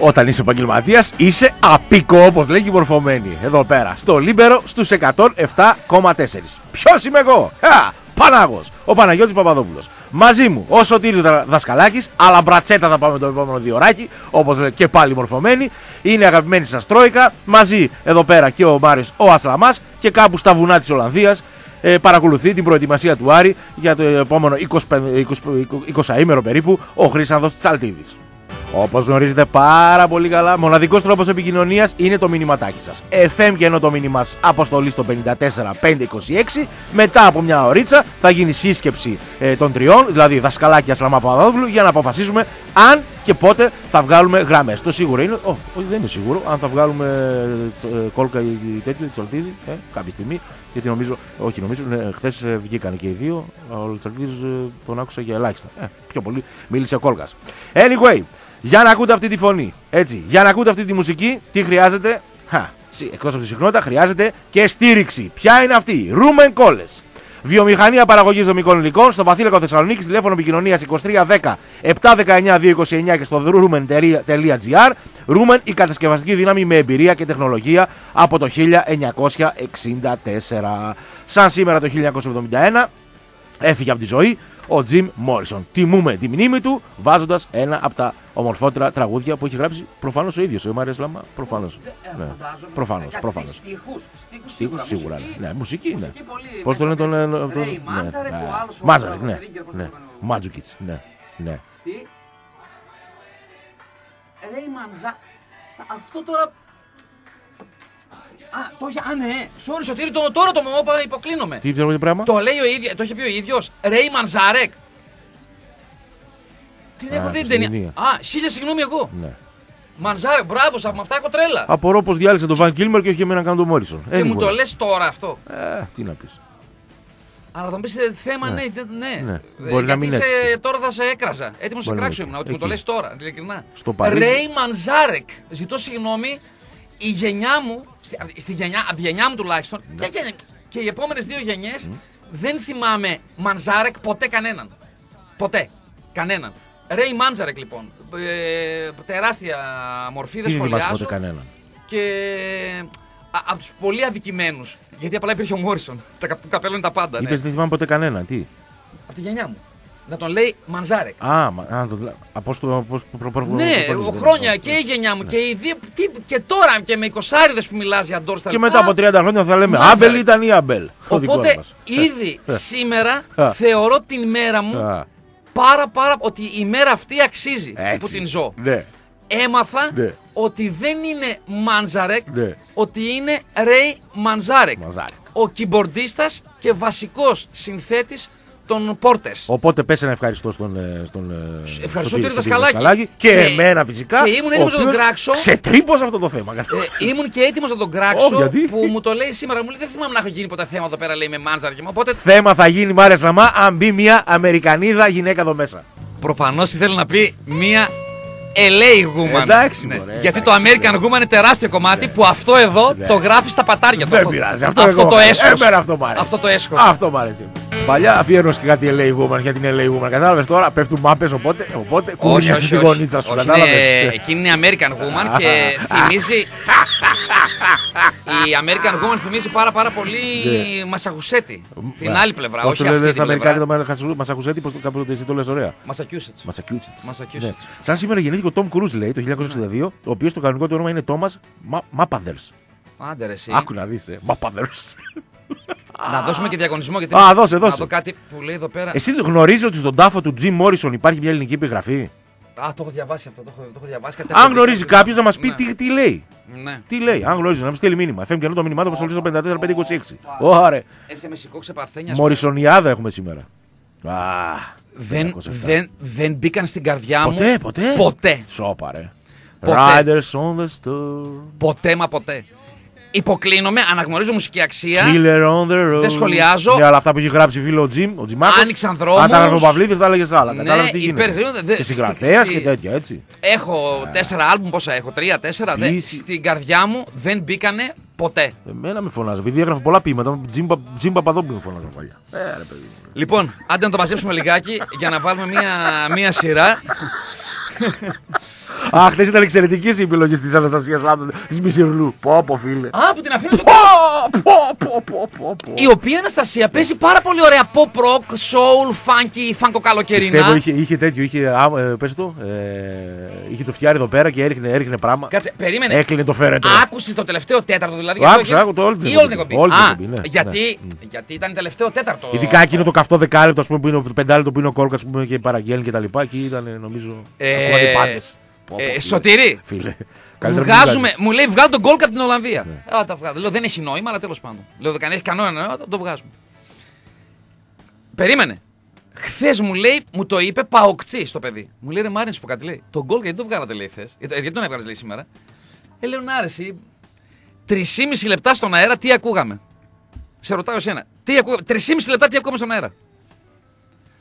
Όταν είσαι επαγγελματίας, είσαι α πίκο όπως λέγαν οι μορφωμένοι. Εδώ πέρα, στο Λίμπερο στους 107,4. Ποιος είμαι εγώ, Α, Πανάγος, ο Παναγιώτης Παπαδόπουλος. Μαζί μου, ο Σωτήρης Δασκαλάκης, αλλά μπρατσέτα θα πάμε το επόμενο διωράκι, όπως λένε και πάλι οι μορφωμένοι. Είναι η αγαπημένη σας Τρόικα, μαζί εδώ πέρα και ο Μάριος ο Ασλαμάς και κάπου στα βουνά της Ολλανδίας ε, παρακολουθεί την προετοιμασία του Άρη για το επόμενο 20, 20, 20, 20 περίπου ο Χρήσανδος Τσαλτίδης. Όπως γνωρίζετε πάρα πολύ καλά, μοναδικός τρόπος επικοινωνίας είναι το μηνυματάκι σας. FM και ενώ το μήνυμα αποστολή στο 54526. Μετά από μια ωρίτσα θα γίνει σύσκεψη ε, των τριών, δηλαδή δασκαλάκια Σλαμά Παπαδόπουλου, για να αποφασίσουμε αν και πότε θα βγάλουμε γραμμές. Το σίγουρο είναι. Oh, όχι, δεν είναι σίγουρο. Αν θα βγάλουμε ε, κόλκα ή τέτοιο, τσολτίδι, ε, κάποια στιγμή. Γιατί νομίζω, όχι νομίζω, ναι, χθες ε, βγήκαν και οι δύο. Ο Τσολτίδης ε, τον άκουσα για ελάχιστα. Ε, πιο πολύ μίλησε ο κόλκας. Anyway, για να ακούτε αυτή τη φωνή, έτσι, για να ακούτε αυτή τη μουσική, τι χρειάζεται; Εκτός από τη συχνότητα, χρειάζεται και στήριξη. Ποια είναι αυτή, Ρούμεν Κόλες. Βιομηχανία παραγωγής δομικών υλικών στο Βαθύλακο Θεσσαλονίκης, τηλέφωνο επικοινωνίας 2310 719 229 και στο rumen.gr. Ρούμεν, η κατασκευαστική δύναμη με εμπειρία και τεχνολογία από το 1964. Σαν σήμερα το 1971 έφυγε από τη ζωή ο Τζιμ Μόρισον. Τιμούμε τη μνήμη του βάζοντας ένα από τα ομορφότερα τραγούδια που έχει γράψει προφανώς ο ίδιος ο Μάρια Λάμα. Προφανώς. Ναι. Προφανώς. Προφανώς. Στίχους σίγουρα. Ναι, ναι μουσική ναι. Πώς το λένε τον. Μάζαρεκ, ναι. ναι. Μάτζουκιτ. Ναι. ναι. Ρέι Μανζά. Αυτό τώρα Α, το είχε. Α, ναι. Sorry, Σωτήρη, το, τώρα το είπα, υποκλίνομαι. Τι το πράγμα; Το λέει ο ίδιο, το είχε πει ο ίδιος. Ρέι Μανζάρεκ. Την έχω δει την ταινία. Α, χίλια συγγνώμη εγώ. Ναι. Μανζάρεκ, μπράβο, με αυτά έχω τρέλα. Απορώ πως διάλεξε τον Βαν Κίλμερ και όχι εμένα να κάνω τον Μόρισον. Και μου το λες τώρα αυτό. Ε, τι να πεις. Αλλά θα μου πεις ε, θέμα, ναι, ναι. ναι. ναι. Μπορεί να μην σε, τώρα θα σε έκραζα. Έτοιμος σε κράξω ήμουν, ότι μου το λες τώρα, ειλικρινά. Στο Παρίσι. Ρέι Μανζάρεκ. Ζητώ συγγνώμη, η γενιά μου, στη, στη γενιά, από τη γενιά μου τουλάχιστον, ναι. και, και οι επόμενες δύο γενιές δεν θυμάμαι Μανζάρεκ ποτέ κανέναν. Ποτέ. Κανέναν. Ρέι Μάντζαρεκ λοιπόν. Ε, τεράστια μορφή, δεν σχολιάζω. ποτέ κανέναν. Και από τους πολύ αδικημένους. Γιατί απλά υπήρχε ο Μόρισον. Τα καπέλο είναι τα πάντα. Είπες ναι. δεν θυμάμαι ποτέ κανέναν. Τι; Από τη γενιά μου να τον λέει Μανζάρεκ. Α, α το, από το προ, Ναι, χρόνια και η γενιά μου ναι. και οι δύο. Τι, και τώρα και με 20 που μιλάς για Ντόρσταλ. Και μετά από 30 χρόνια θα λέμε Άμπελ ήταν ή Άμπελ. Οπότε ήδη ε. σήμερα θεωρώ την μέρα μου πάρα πάρα ότι η μέρα αυτή αξίζει που την ζω. Ναι. Έμαθα ναι. ότι δεν είναι Μανζαρέκ, ναι. ότι είναι Ρέι Μανζάρεκ. Ο κυμπορντίστας και βασικός συνθέτης των Πόρτες. Οπότε πέσε να ευχαριστώ στον. Ε, στον ε, Ευχαριστώ τον Δασκαλάκη. Και, και εμένα φυσικά. Και ήμουν έτοιμος να τον κράξω. Σε τρύπο αυτό το θέμα. Ε, ήμουν και έτοιμος να τον κράξω. Oh, που μου το λέει σήμερα. Μου λέει δεν θυμάμαι να έχω γίνει ποτέ θέμα εδώ πέρα, λέει με μάνζαρ και οπότε... Θέμα θα γίνει Μάρια Σλαμά αν μπει μια Αμερικανίδα γυναίκα εδώ μέσα. Προφανώς ήθελε να πει μια LA Woman. Εντάξει, ναι. μωρέ, Γιατί το American Woman είναι τεράστιο κομμάτι ναι. που αυτό εδώ ναι. το γράφει στα πατάρια. Δεν πειράζει. Αυτό, αυτό το έσχος. αυτό Αυτό το έσχος. Αυτό μου αρέσει. Παλιά αφιέρωσε και κάτι LA Woman για την LA Woman. Κατάλαβες τώρα, πέφτουν μάπες οπότε, οπότε κούνια στη γονίτσα σου. Κατάλαβες; Εκείνη είναι American Woman και θυμίζει. η American Woman θυμίζει πάρα, πάρα πολύ ναι. Μασαχουσέτη. Την άλλη πλευρά. Όχι το λένε στα Αμερικάνικα το Μασαχουσέτη, πώς το εσύ το λες ωραία. Massachusetts. Σαν σήμερα γεννήθηκε ο Τόμ Κρούζ λέει το 1962, ο οποίο το κανονικό του όνομα είναι Τόμα Μάπαδερ. Άντε ρε εσύ. Άκου να δει, Μάπαδερ. Να δώσουμε και διαγωνισμό γιατί. Α, δώσε, δώσε. Να δω κάτι που λέει εδώ πέρα. Εσύ γνωρίζει ότι στον τάφο του Jim Morrison υπάρχει μια ελληνική επιγραφή. Α, το έχω διαβάσει αυτό. Το έχω, το έχω διαβάσει. Αν γνωρίζει κάποιο να μα πει ναι. τι, τι λέει. Ναι. Τι λέει, αν γνωρίζει, να μα στείλει μήνυμα. Φεύγει και το μήνυμά του στο 54526. Ωχαρε. SMS ξεπαρθένια. Μορισονιάδα έχουμε σήμερα. Α, δεν, δεν, δεν μπήκαν στην καρδιά μου. Ποτέ, ποτέ. Ποτέ. Σόπαρε. Riders on the store. Ποτέ μα ποτέ υποκλίνομαι, αναγνωρίζω μουσική αξία. Killer on the road. Δεν σχολιάζω. Ναι, αλλά αυτά που έχει γράψει φίλο ο Τζιμ, ο Τζιμάκος. Άνοιξαν δρόμους. Αν τα γραφοπαυλίδε, τα έλεγε άλλα. Ναι, Κατάλαβε τι γίνεται. Δε, και συγγραφέας και τέτοια, έτσι. Έχω τέσσερα άλμπουμ, πόσα έχω, τρία, τέσσερα. Δε, στην καρδιά μου δεν μπήκανε ποτέ. Εμένα με φωνάζει, επειδή έγραφε πολλά ποίηματα. Τζιμ Παπαδόπουλο με φωνάζει παλιά. Ε, ρε, παιδί. Λοιπόν, άντε να το μαζέψουμε λιγάκι για να βάλουμε μία, μία σειρά. Αχ, χθες ήταν εξαιρετική η επιλογή της Αναστασίας Λάμπτον της Μισηρλού. Πω, πω, φίλε. Α, που την αφήνω στο Πω, πω, πω, πω, πω, πω. Η οποία Αναστασία παίζει πάρα πολύ ωραία pop rock, soul, funky, φάνκο καλοκαιρινά. Πιστεύω είχε, είχε τέτοιο, είχε, α, ε, πες το, ε, είχε το φτιάρι εδώ πέρα και έριχνε, έριχνε πράγμα. Κάτσε, περίμενε. Έκλεινε το φέρετρο. Άκουσες το τελευταίο τέταρτο δηλαδή. Άκουσα, γιατί το- άκου το όλη την Ή εκπομπή. όλη την εκπομπή. Όλη την Α, εκπομπή, ναι, γιατί, γιατί ήταν τελευταίο τέταρτο. Ειδικά εκείνο το καυτό δεκάλεπτο, ας πούμε, που είναι το πεντάλεπτο που είναι ο Κόρκα που και παραγγέλνει και τα λοιπά. Εκεί ήταν, νομίζω. Ε, ακόμα οι πάντες. Πω, πω, Ε, φίλε. σωτηρή. Φίλε. Καλύτερα μην Βγάζουμε, βγάζεις. μου λέει βγάλω τον γκολ από την Ολλανδία. Ναι. Α, τα βγάλω. Λέω δεν έχει νόημα, αλλά τέλος πάντων. Λέω δεν έχει κανένα νόημα, το βγάζουμε. Περίμενε. Χθες μου λέει, μου το είπε παοκτσί στο παιδί. Μου λέει ρε Μάριν, σου πω κάτι λέει. Τον γκολ γιατί το βγάλατε λέει χθες; Γιατί τον έβγαλες λέει σήμερα; Ε, λέω να άρεσε. Τρισήμιση λεπτά στον αέρα τι ακούγαμε; Σε ρωτάω εσένα. Τι ακούγαμε. Τρισήμιση λεπτά τι ακούγαμε στον αέρα;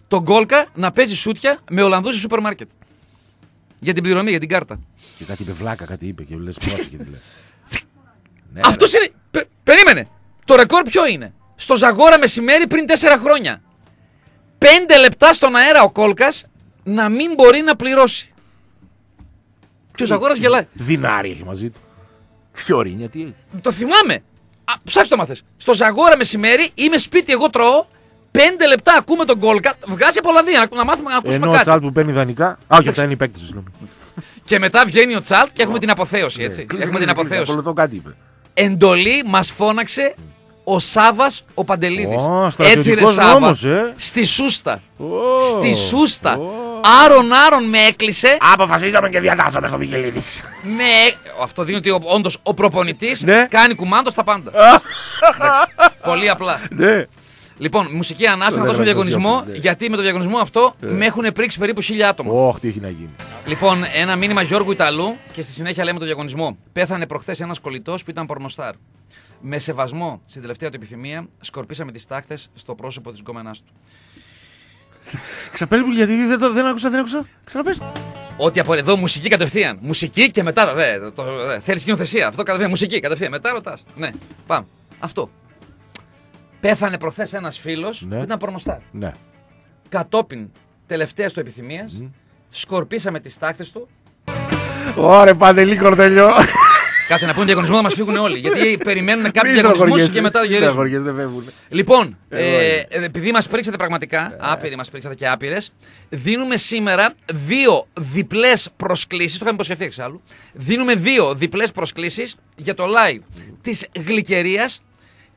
Τον Γκόλκα να παίζει σούτια με Ολλανδούς σε σούπερ μάρκετ. Για την πληρωμή, για την κάρτα. Και κάτι είπε βλάκα, κάτι είπε και λες πρόσεχε τι λες. Ναι, Αυτός είναι. Πε- περίμενε. Το ρεκόρ ποιο είναι; Στο Ζαγόρα μεσημέρι πριν 4 χρόνια. 5 λεπτά στον αέρα ο Κόλκας να μην μπορεί να πληρώσει. Και ο Ζαγόρας γελάει. Δινάρι έχει μαζί του. Φιωρίνια, τι έχει. Το θυμάμαι. Α, ψάξτε το μαθες. Στο Ζαγόρα μεσημέρι είμαι σπίτι, εγώ τρώω. 5 λεπτά ακούμε τον Κόλκα. Βγάζει από Ολλανδία να, να μάθουμε να ακούσουμε Ενώ ο κάτι. Τσάλτ που παίρνει δανεικά. Α, όχι, αυτά είναι οι παίκτες, συγγνώμη. Και μετά βγαίνει ο Τσάλτ και έχουμε την αποθέωση. Έτσι. Ναι, Κλείσε, έχουμε την κλείσε, κλείσε, αποθέωση. Ακολουθώ κάτι είπε. εντολή μας φώναξε ο Σάβας ο Παντελίδης. Ω, Έτσι ρε στρατιωτικός Σάβα. νόμος, ε. Στη Σούστα. Ω, Στη Σούστα. ω. Άρον Άρον με έκλεισε. Αποφασίσαμε και διατάσσαμε στο Βικελίδης. Με... Αυτό δίνει ότι όντως ο προπονητής Ναι. κάνει κουμάντος στα πάντα. Εντάξει, Πολύ απλά. Ναι. Λοιπόν, μουσική ανάσα Το να δώσουμε λέγαμε διαγωνισμό. έτσι, ναι. Γιατί με το διαγωνισμό αυτό με έχουν πρίξει περίπου χίλια άτομα. Όχι, τι έχει να γίνει. Λοιπόν, ένα μήνυμα Γιώργου Ιταλού και στη συνέχεια λέμε το διαγωνισμό. Πέθανε προχθές ένας κολλητός που ήταν πορνοστάρ. Με σεβασμό στην τελευταία του επιθυμία, σκορπίσαμε τις τάχτες στο πρόσωπο της γκόμενά του. Ξαπέλει μου γιατί δεν, το- δεν άκουσα, δεν άκουσα. Ξαναπες. Ό,τι από εδώ μουσική κατευθείαν. Μουσική και μετά. Δε, το, δε, θέλεις σκηνοθεσία. Αυτό κατευθείαν. Μουσική κατευθείαν. Μετά ρωτάς. Ναι, πάμε. Αυτό. Πέθανε προχθές ένας φίλος Ναι. που ήταν πορνοστάρ. Ναι. Κατόπιν τελευταίας του επιθυμίας, σκορπίσαμε τις τάχτες του. Ωρε παντελή κορδελιό. Κάτσε να πούμε διαγωνισμό να μας φύγουν όλοι. Γιατί περιμένουν κάποιοι Μη διαγωνισμούς στεναχωριέσαι. και μετά το Μη γυρίζουν. στεναχωριέσαι, δεν φεύγουν. Λοιπόν, Εγώ ε, είμαι. ε, επειδή μας πρίξατε πραγματικά, άπειροι μας πρίξατε και άπειρες, δίνουμε σήμερα δύο διπλές προσκλήσεις. Το είχαμε υποσχεθεί εξάλλου. Δίνουμε δύο διπλές προσκλήσεις για το live της Γλυκερίας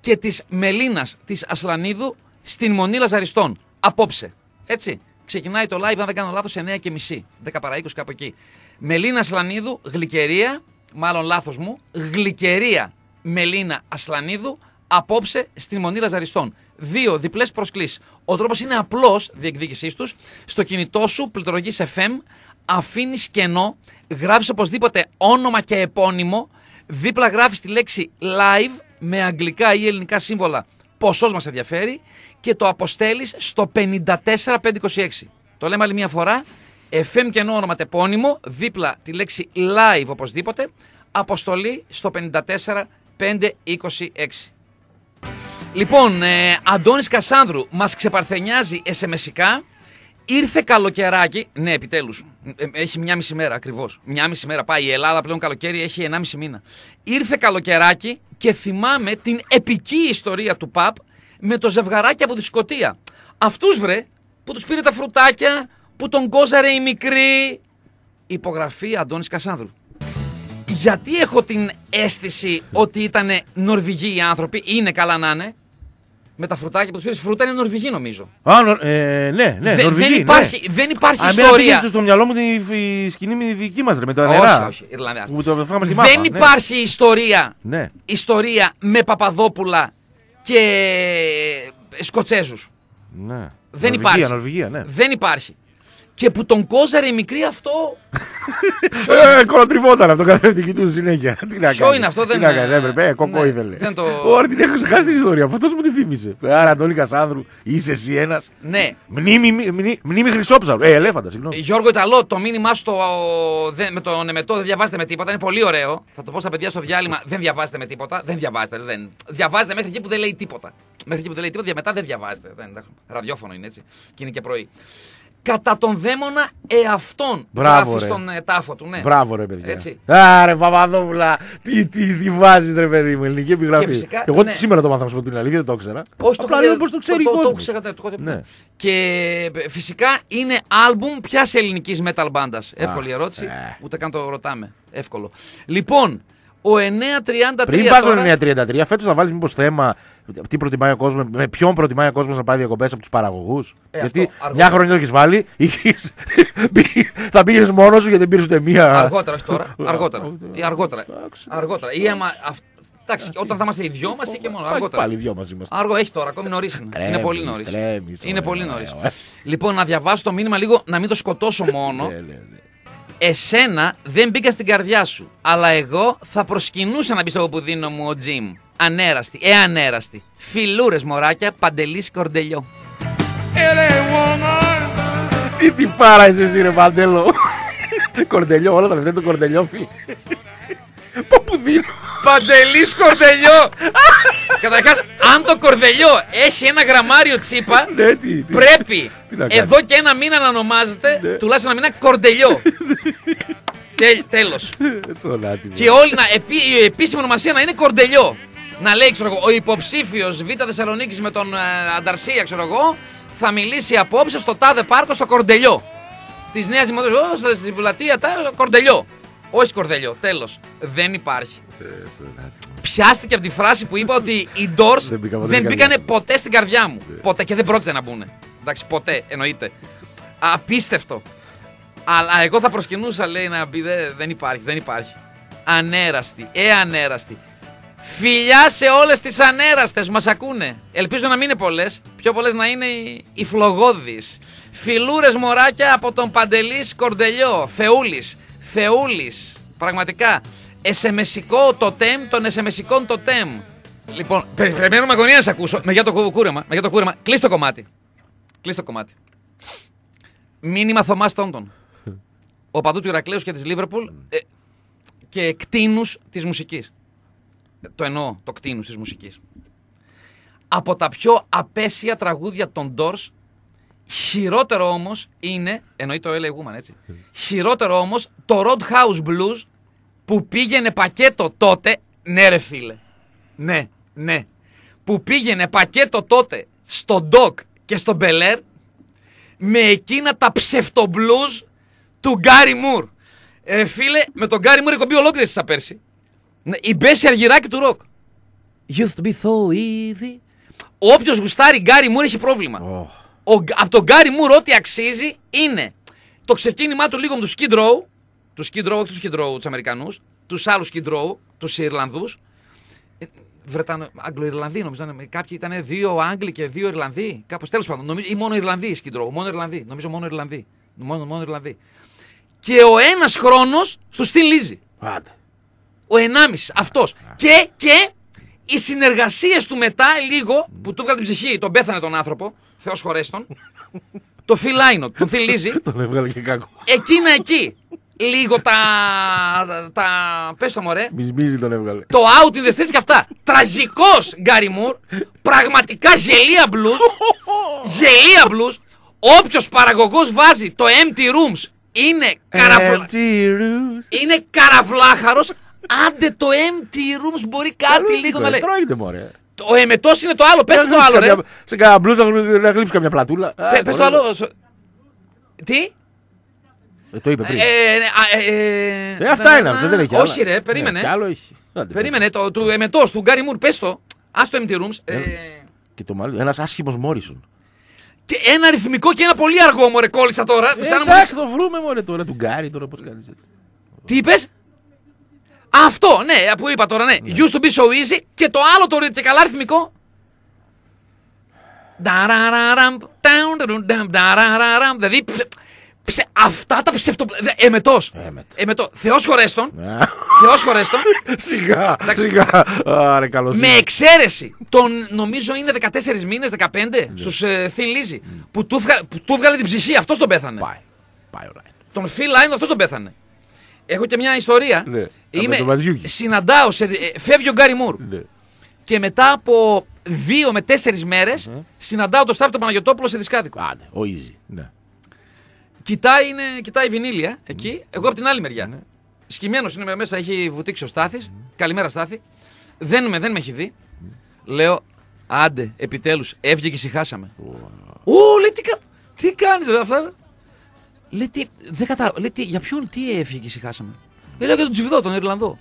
και της Μελίνας της Ασλανίδου στην Μονή Λαζαριστών. Απόψε. Έτσι. Ξεκινάει το live, αν δεν κάνω λάθος, 9 και μισή. 10 παρα 20 κάπου εκεί. Μελίνα Ασλανίδου, Γλυκερία, μάλλον λάθος μου, Γλυκερία Μελίνα Ασλανίδου, απόψε στην Μονή Λαζαριστών. Δύο διπλές προσκλήσεις. Ο τρόπος είναι απλός διεκδίκησή τους. Στο κινητό σου, πληκτρολογείς FM, αφήνεις κενό, γράφεις οπωσδήποτε όνομα και επώνυμο, δίπλα γράφεις τη λέξη live με αγγλικά ή ελληνικά σύμβολα. Ποσός μας ενδιαφέρει και το αποστέλεις στο 54526. Το λέμε άλλη μια φορά. FM κενό όνομα τεπώνυμο, δίπλα τη λέξη live οπωσδήποτε, αποστολή στο 54526. Λοιπόν, ε, Αντώνης Κασάνδρου μας ξεπαρθενιάζει SMS-ικά. Ήρθε καλοκαιράκι. Ναι, επιτέλους. Ε, έχει μια μισή μέρα ακριβώς. Μια μισή μέρα πάει. Η Ελλάδα πλέον καλοκαίρι έχει 1,5 μήνα. Ήρθε καλοκαιράκι και θυμάμαι την επική ιστορία του ΠΑΠ με το ζευγαράκι από τη Σκωτία. Αυτούς βρε που τους πήρε τα φρουτάκια, που τον κόζαρε η μικρή. Υπογραφή Αντώνης Κασάνδρου. Γιατί έχω την αίσθηση ότι ήταν Νορβηγοί οι άνθρωποι, είναι καλά να είναι. Με τα φρουτάκια που τους πήρες φρούτα είναι Νορβηγοί νομίζω. Α, νο- ε, ναι, ναι, Δε- Νορβηγοί, δεν, ναι. υπάρχει, δεν υπάρχει Α, εμένα ιστορία. πήγες στο μυαλό μου τη η σκηνή με τη δική μας, ρε, με τα όχι, νερά. όχι, Ιρλανδία. Που το φάγαμε στη μάπα, Δεν ναι. υπάρχει ιστορία, Ναι. ιστορία με Παπαδόπουλα και Σκοτσέζους. ναι. Δεν Νορβηγία, υπάρχει. Νορβηγία, ναι. Δεν υπάρχει. Και που τον κόζαρε η μικρή αυτό. Ε, κολοτριβόταν αυτό, καθένα την κοιτούσε συνέχεια. Τι να Ποιο κάνεις, είναι αυτό, τι δεν- να κάνεις, έπρεπε, ε, κοκό ναι, ήθελε. δεν το- Ωραία, την έχω ξεχάσει την ιστορία, αυτός μου τη θύμισε. Άρα, Αντώνη Κασάνδρου, είσαι εσύ ένας ναι. Μνήμη, μνήμη, μνήμη χρυσόψαυρου. Ε, ελέφαντα, συγγνώμη. Γιώργο Ιταλό, το μήνυμά σου το, δεν- με τον εμετό δεν διαβάζετε με τίποτα. Είναι πολύ ωραίο. Θα το πω στα παιδιά στο διάλειμμα. Δεν διαβάζετε με τίποτα. Δεν διαβάζετε. Δεν. Διαβάζετε μέχρι εκεί που δεν λέει τίποτα. Μέχρι εκεί που δεν λέει τίποτα. Για μετά δεν διαβάζετε. Δεν, εντάξει. ραδιόφωνο είναι έτσι. Και είναι και πρωί. Κατά τον δαίμονα εαυτόν. Μπράβο, Γράφεις ρε. στον ε, τάφο του, ναι. Μπράβο ρε παιδιά. Έτσι. Άρε Παπαδόπουλα, τι, τι, τι βάζεις ρε παιδί μου, ελληνική επιγραφή. Και φυσικά, Εγώ ναι. σήμερα το μάθαμε σου πω την αλήθεια, δεν το ήξερα. Όχι, το Απλά είχα- λέω πώς το ξέρει το, ο το, το, κόσμος. ξέχασα, το έχω δει. Ναι. Και ε, φυσικά είναι άλμπουμ ποια ελληνικής metal μπάντα. Εύκολη ερώτηση. ε. Ούτε καν το ρωτάμε. Εύκολο. Λοιπόν, ο 933. Πριν πας τώρα- στο 933, φέτος θα βάλεις μήπως θέμα τι προτιμάει ο κόσμος, με ποιον προτιμάει ο κόσμος να πάει διακοπές από τους παραγωγούς; Ε, γιατί αυτό, αργότερα. μια χρονιά το έχεις βάλει, είχες- θα πήγες μόνος σου γιατί δεν πήρες ούτε μία. Αργότερα, όχι τώρα. Αργότερα. Α, Ή αργότερα. εντάξει. Αργότερα. Ή άμα. αυ- Εντάξει, όταν θα είμαστε οι δυο μας ή και μόνο. Πάλι- Αργότερα. Πάλι δυο μαζί είμαστε. Αργό, έχει τώρα, ακόμη νωρίς είναι. είναι Τρέμεις, πολύ νωρίς. τρέμεις, Είναι ωραία, πολύ ωραία, νωρίς. ωραία. Λοιπόν, να διαβάσω το μήνυμα λίγο, να μην το σκοτώσω μόνο. Ναι, ναι, ναι. Εσένα δεν μπήκα στην καρδιά σου. Αλλά εγώ θα προσκυνούσα να μπεις στο πουδίνο μου ο Τζιμ. Ανέραστη, ε ανέραστη. Φιλούρες μωράκια, παντελής κορντελιό. Τι τι πάρα είσαι εσύ ρε Παντέλο. Κορντελιό, όλα τα λεφτά είναι το κορντελιό φίλε. Πω που δίνω. Παντελής κορδελιό! Καταρχάς, αν το κορδελιό έχει ένα γραμμάριο τσίπα, Ναι, τι, τι. πρέπει Τι να κάνει. εδώ και ένα μήνα να ονομάζεται Ναι. τουλάχιστον ένα μήνα κορδελιό. Τέλος. Τον άτιμο. Και όλη να, επί, η επίσημη ονομασία να είναι κορδελιό. Να λέει, ξέρω εγώ, ο υποψήφιος Β' Θεσσαλονίκης με τον ε, Ανταρσία, ξέρω εγώ, θα μιλήσει απόψε στο τάδε πάρκο στο κορδελιό. Της Νέας Δημοτική, στην πλατεία, τα κορδελιό. Όχι κορδελιό, τέλος. Δεν υπάρχει. Ε, τον άτιμο. Πιάστηκε από τη φράση που είπα ότι οι Doors Δεν μπήκαν ποτέ δεν στην μπήκανε καρδιά σου. ποτέ στην καρδιά μου. Ποτέ και δεν πρόκειται να μπουν. Εντάξει, ποτέ εννοείται. Απίστευτο. Αλλά εγώ θα προσκυνούσα, λέει, να μπει. Δεν, δεν υπάρχει, δεν υπάρχει. Ανέραστη, ε, ανέραστη. Φιλιά σε όλες τις ανέραστες μας ακούνε. Ελπίζω να μην είναι πολλές. Πιο πολλές να είναι οι, οι φλογώδεις. Φιλούρες μωράκια από τον Παντελής Κορντελιό. Θεούλης. Θεούλης. Πραγματικά. Εσεμεσικό το τεμ των εσεμεσικών το τεμ. Λοιπόν, περι- περιμένω με αγωνία να σε ακούσω. Με για το κου- κούρεμα. Με για το κούρεμα. Κλείς το κομμάτι. Κλείς το κομμάτι. Μήνυμα Θωμάς Τόντον. Ο παδού του Ηρακλέους και της Λίβερπουλ ε, και κτίνου της μουσικής. Το εννοώ, το κτίνους της μουσικής. Από τα πιο απέσια τραγούδια των Doors, χειρότερο όμως είναι. Εννοεί το LA Woman, έτσι. Χειρότερο όμως το Roadhouse Blues που πήγαινε πακέτο τότε. Ναι, ρε φίλε. Ναι, ναι. Που πήγαινε πακέτο τότε στο Doc και στο Bel Air με εκείνα τα ψευτομπλούζ του Γκάρι Μουρ. Ε, φίλε, με τον Γκάρι Μουρ η εκπομπή ολόκληρη της πέρσι. Ναι, η Μπέση Αργυράκη του ροκ. Used to be so easy. Όποιος γουστάρει Γκάρι Μουρ έχει πρόβλημα. Ωχ. Ο, από τον Γκάρι Μουρ ό,τι αξίζει είναι το ξεκίνημά του λίγο με τους Skid Row, τους Skid Row, όχι τους Skid Row, τους Αμερικανούς, τους άλλους Skid Row, τους Ιρλανδούς, ε, Βρετανο... Αγγλοϊρλανδοί νομίζω. ήταν. Κάποιοι ήταν δύο Άγγλοι και δύο Ιρλανδοί. Κάπως τέλος πάντων. Νομίζω, ή μόνο Ιρλανδοί οι Skid Row. Μόνο Ιρλανδοί. Νομίζω μόνο Ιρλανδοί. Μόνο, μόνο Ιρλανδοί. Και ο ένας χρόνος τους Στυλ Λίζη. Άντε. Ο ενάμισης. Αυτός. Και, και οι συνεργασίες του μετά λίγο που του έβγαλε την ψυχή. Τον πέθανε τον άνθρωπο. Θεός χωρέστον. το Φιλάινο, τον Θυλ Λίζη. Τον έβγαλε και κακό. Εκείνα εκεί. Λίγο τα. τα πες το μωρέ. Μισμίζει τον έβγαλε. Το out in the streets και αυτά. Τραγικός Γκάρι Μουρ. Πραγματικά γελία blues. γελία blues. Όποιος παραγωγός βάζει το empty rooms είναι, καραβλα... Empty rooms. είναι καραβλάχαρος. Άντε το empty rooms μπορεί κάτι λίγο να λέει. Τρώγεται μωρέ. Ο εμετό είναι το άλλο. Πες Να το γλύψεις άλλο, ρε. καμιά- Σε κανένα μπλουζ να γλύ- να γλύψει καμιά πλατούλα. Α, Πες το μωρέ. άλλο. σο- Τι; Ε, Το είπε πριν. Ε, α, ε, ε, Ε, αυτά είναι αυτά, δεν έχει άλλα. Όχι, ρε, Ναι, περίμενε. Κι άλλο έχει. Άντε, Περίμενε, το, του εμετό, του Γκάρι Μουρ, πες το. Α το empty rooms. Ε, Και το μάλλον. Ένας άσχημος Μόρισον. και ένα ρυθμικό και ένα πολύ αργό, μωρέ, κόλλησα τώρα. Ε, Σαν να μου εντάξει, το βρούμε μωρέ τώρα του Γκάρι τώρα πώς κάνεις έτσι. Τι είπες; Αυτό, ναι, που είπα τώρα, ναι. Used to be so easy και το άλλο το και καλά ρυθμικό. Νταραραραμ, ταουνταρουνταμ, νταραραραμ. Δηλαδή, ψε- ψε- αυτά τα ψευτο... Εμετός. Έμετο. Εμετός. Θεός χωρέστον. Α, Θεός χωρέστον. Σιγά, Εντάξει. σιγά. Άρα καλός με εξαίρεση τον νομίζω είναι 14 μήνες, 15 Ναι. στους ε, Thin Lizzy, που, του βγα- που του έβγαλε την ψυχή. Αυτός τον πέθανε. Πάει. Πάει, ωραία. Τον Phil Lynott αυτός τον πέθανε. Έχω και μια ιστορία. Ναι, Είμαι, με τον Βαζιούκη. συναντάω, σε, ε, φεύγει ο Γκάρι Μουρ Ναι. και μετά από δύο με τέσσερις μέρες συναντάω τον Σταύρο τον Παναγιωτόπουλο σε δισκάδικο. Άντε, ο Easy. Ναι. Κοιτάει, είναι, κοιτάει βινίλια εκεί, εγώ από την άλλη μεριά. Ναι. Σκημένο είναι μέσα, έχει βουτήξει ο Στάθης. Καλημέρα, Στάθη. Δεν με, δεν με έχει δει. Λέω, άντε, επιτέλους, έβγε και ησυχάσαμε. Ω, λέει, τι, κα... τι κάνεις αυτά. Λέει, τι, δεν κατα... λέει, τι, για ποιον, τι έφυγε και ησυχάσαμε. Λέω για τον Τσιβδό, τον Ιρλανδό.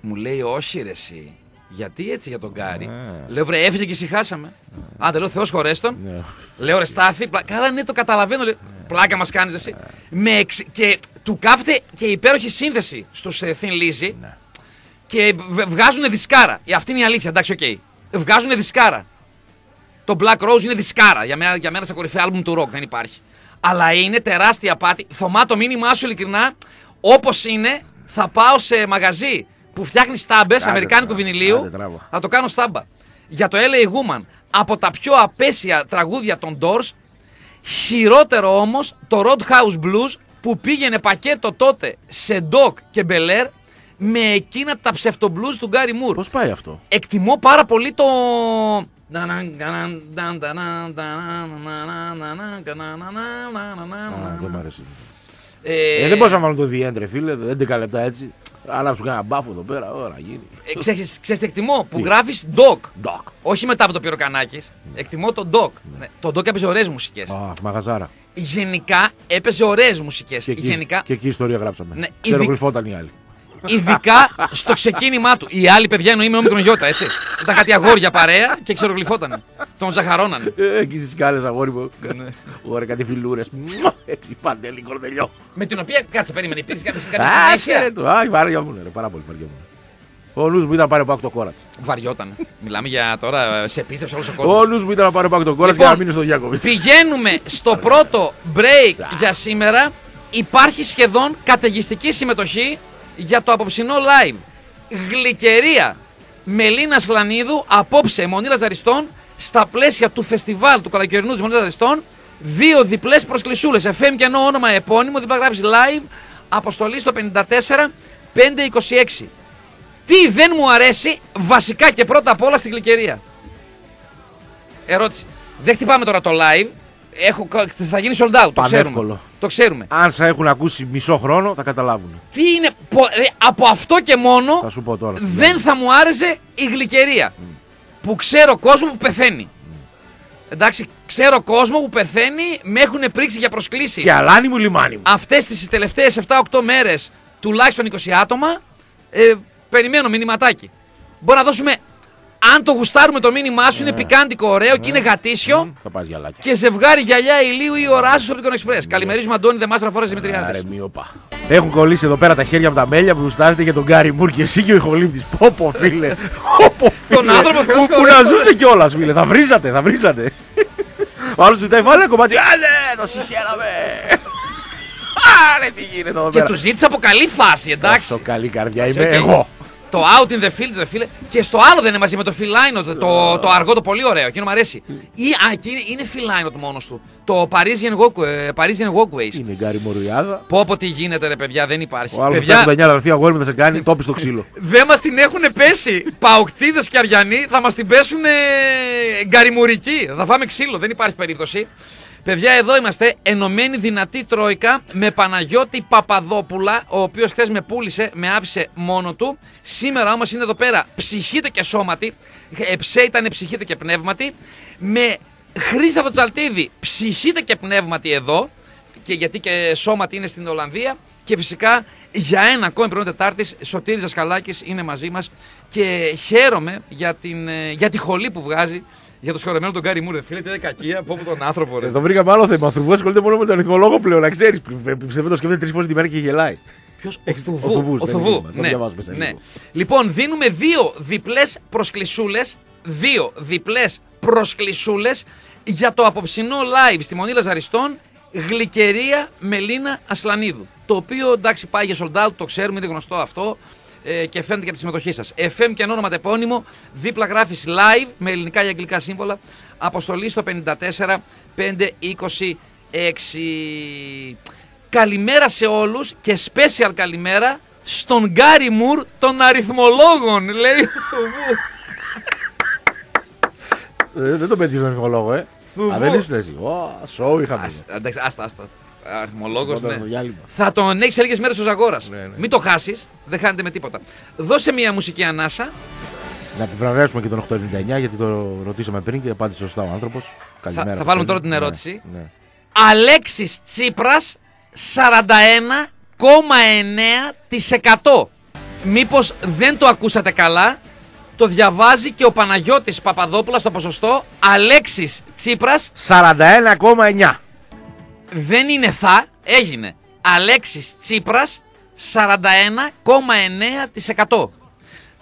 Μου λέει, όχι ρε εσύ. Γιατί έτσι για τον Γκάρι. Ναι. Λέω, βρε, έφυγε και ησυχάσαμε. Ναι. Άντε, λέω, Θεός χωρέστον. Ναι. Λέω, ρε, στάθη. Πλα... Καλά, ναι, το καταλαβαίνω. Λέω, πλάκα μας κάνεις εσύ. Με εξ... Και του κάθεται και υπέροχη σύνθεση στου ε, Thin Lizzy. Και βγάζουν δισκάρα. Ε, αυτή είναι η αλήθεια, εντάξει, OK. Okay. Βγάζουν δισκάρα. Το Black Rose είναι δισκάρα. Για μένα, για μένα σε κορυφαία άλμπουμ του rock δεν υπάρχει. Αλλά είναι τεράστια απάτη. Θωμά το μήνυμά σου ειλικρινά. Όπως είναι, θα πάω σε μαγαζί που φτιάχνει στάμπες Αμερικάνικου βινιλίου. Θα το κάνω στάμπα. Για το LA Woman. Από τα πιο απέσια τραγούδια των Doors. Χειρότερο όμως το Roadhouse Blues που πήγαινε πακέτο τότε σε Doc και Bel με εκείνα τα ψευτομπλούς του Γκάρι Μουρ. Πώς πάει αυτό; Εκτιμώ πάρα πολύ το... Δεν μ' αρέσει. Ε, δεν μπορούσα να βάλω το διέντρε, φίλε, 11 λεπτά έτσι. Ανάψω κανένα μπάφο εδώ πέρα, ώρα γίνει. Ε, ξέρεις, ξέρεις εκτιμώ; Που γράφεις doc. Doc. Όχι μετά από το πυροκανάκι. Εκτιμώ το doc. Ναι. Το doc έπαιζε ωραίες μουσικές. Α, μαγαζάρα. Γενικά έπαιζε ωραίες μουσικές. Και, εκεί, Γενικά... και εκεί ιστορία γράψαμε. Ναι, Ξερογλυφόταν οι άλλοι. Ειδικά στο ξεκίνημά του. Οι άλλοι παιδιά εννοεί με όμικρον γιώτα, έτσι. Ήταν κάτι αγόρια παρέα και ξερογλυφότανε. Τον ζαχαρώνανε. Ε, εκεί στι κάλε αγόρι μου. Ναι. Ωραία, κάτι φιλούρες. Έτσι, παντέλη κορδελιό. Με την οποία κάτσε, περίμενε, υπήρξε κάποια συνέχεια; Α, βαριόμουν, πάρα πολύ βαριόμουν. Ο νους μου ήταν να πάρει από το κόρατς. Βαριόταν. Μιλάμε για τώρα, σε πίστεψε όλος ο κόσμος. Ο νους μου ήταν να πάρει από το κόρατς λοιπόν, για να μείνει στο Γιάκοβιτ. Πηγαίνουμε στο πρώτο break για σήμερα. Υπάρχει σχεδόν καταιγιστική συμμετοχή για το απόψινό live. Γλυκερία Μελίνα Λανίδου απόψε Μονή Λαζαριστών στα πλαίσια του φεστιβάλ του καλοκαιρινού της Μονή Λαζαριστών. Δύο διπλές προσκλησούλες. FM και ενώ όνομα επώνυμο, δίπλα γράψεις live. Αποστολή στο 54 526. Τι δεν μου αρέσει βασικά και πρώτα απ' όλα στην γλυκερία. Ερώτηση. Δεν χτυπάμε τώρα το live. Έχω, θα γίνει sold out. Το ξέρουμε. το ξέρουμε. Αν σε έχουν ακούσει μισό χρόνο, θα καταλάβουν. Τι είναι. Από αυτό και μόνο. Θα σου πω τώρα. Δεν θα μου άρεσε η γλυκερία. Mm. Που ξέρω κόσμο που πεθαίνει. Mm. Εντάξει, ξέρω κόσμο που πεθαίνει, με έχουν πρίξει για προσκλήσεις. Και αλάνι μου λιμάνι μου. Αυτές τις τελευταίες 7-8 μέρες, τουλάχιστον 20 άτομα, ε, περιμένω μηνυματάκι. Μπορεί να δώσουμε αν το γουστάρουμε το μήνυμά σου, είναι ναι. πικάντικο, ωραίο και είναι ναι. γατήσιο. Θα πας γυαλάκια. Και ζευγάρι γυαλιά ηλίου ή οράσιο στο Λίκον Εξπρέ. Καλημερίζουμε Αντώνη Δεμάστρα Φόρα Δημητριάδη. Άρε, μειοπα. Έχουν κολλήσει εδώ πέρα τα χέρια από τα μέλια που γουστάζετε για τον Γκάρι Μουρ και εσύ και ο ηχολήπτη. Πόπο, φίλε. Πόπο, Τον άνθρωπο που, που να ζούσε κιόλας, φίλε. Θα βρίζατε, θα βρίζατε. Ο άλλος ζητάει, βάλε κομμάτι. Άντε, το συγχαίραμε. Άρε, τι γίνεται εδώ πέρα. Και του ζήτησα από καλή φάση, εντάξει. Το καλή καρδιά είμαι εγώ. Το Out in the Fields, ρε φίλε. Και στο άλλο δεν είναι μαζί με το Phil Lynott, το, το, το αργό, το πολύ ωραίο. Εκείνο μου αρέσει. Ή, α, εκεί είναι, είναι Phil Lynott μόνος του. Το Parisian, walk, ε, Parisian Walkways. Είναι Gary Moore ομάδα. Πω πω τι γίνεται, ρε παιδιά, δεν υπάρχει. Ο άλλος παιδιά... 59 αδερφή αγόρι θα σε κάνει τόπι στο ξύλο. δεν μας την έχουν πέσει. Παοκτζίδε και αριανοί θα μας την πέσουν ε, γκαριμουρικοί. Θα φάμε ξύλο, δεν υπάρχει περίπτωση. Παιδιά, εδώ είμαστε ενωμένη δυνατή τρόικα με Παναγιώτη Παπαδόπουλα, ο οποίος χθες με πούλησε, με άφησε μόνο του. Σήμερα όμως είναι εδώ πέρα ψυχείτε και σώματι. Εψέ ήταν ψυχείτε και πνεύματι. Με Χρήσαβο Τσαλτίδη, ψυχείτε και πνεύματι εδώ. Και γιατί και σώματι είναι στην Ολλανδία. Και φυσικά για ένα ακόμη πρωινό Τετάρτης, Σωτήρης Ζασκαλάκη είναι μαζί μας. Και χαίρομαι για, την, ε, για τη χολή που βγάζει για το σχολεμένο τον Γκάρι Μούρ. Φίλε, τι κακία από τον άνθρωπο. Ρε. Εδώ βρήκαμε άλλο θέμα. Ο Θουβού ασχολείται μόνο με τον αριθμολόγο πλέον, να ξέρεις. Πιστεύω το σκέφτεται τρεις φορές τη μέρα και γελάει. Ποιος; Ο Θουβού. Ο Θουβού. Ναι. ναι. Λοιπόν, δίνουμε δύο διπλές προσκλησούλες. Δύο διπλές προσκλησούλες για το απόψινό live στη Μονή Λαζαριστών Γλυκερία Μελίνα Ασλανίδου. Το οποίο εντάξει πάει για sold out, το ξέρουμε, είναι γνωστό αυτό ε, και φαίνεται και από τη συμμετοχή σας. FM και όνομα τεπώνυμο, δίπλα γράφεις live με ελληνικά ή αγγλικά σύμβολα. Αποστολή στο 54 526. Καλημέρα σε όλους και special καλημέρα στον Γκάρι Μουρ των αριθμολόγων, λέει ε, δεν το πέτυχε τον αριθμολόγο, ε. Α, δεν ήσουν εσύ. Ω, σοου είχαμε. Άστα, άστα, άστα. Αριθμολόγος. Σηκώνοντας Ναι. το διάλειμμα. Θα τον έχεις σε λίγε μέρε ο Ζαγόρα. Ναι, ναι. Μην το χάσεις, δεν χάνεται με τίποτα. Δώσε μια μουσική ανάσα. Να επιβραβεύσουμε και τον 899 γιατί το ρωτήσαμε πριν και απάντησε σωστά ο άνθρωπος. Καλημέρα. θα βάλουμε Αποστόλη. τώρα την Ναι, ερώτηση. ναι. Αλέξης Τσίπρας 41,9%. Μήπως δεν το ακούσατε καλά, το διαβάζει και ο Παναγιώτης Παπαδόπουλας στο ποσοστό. Αλέξης Τσίπρας 41,9. Δεν είναι θα, έγινε. Αλέξης Τσίπρας 41,9%.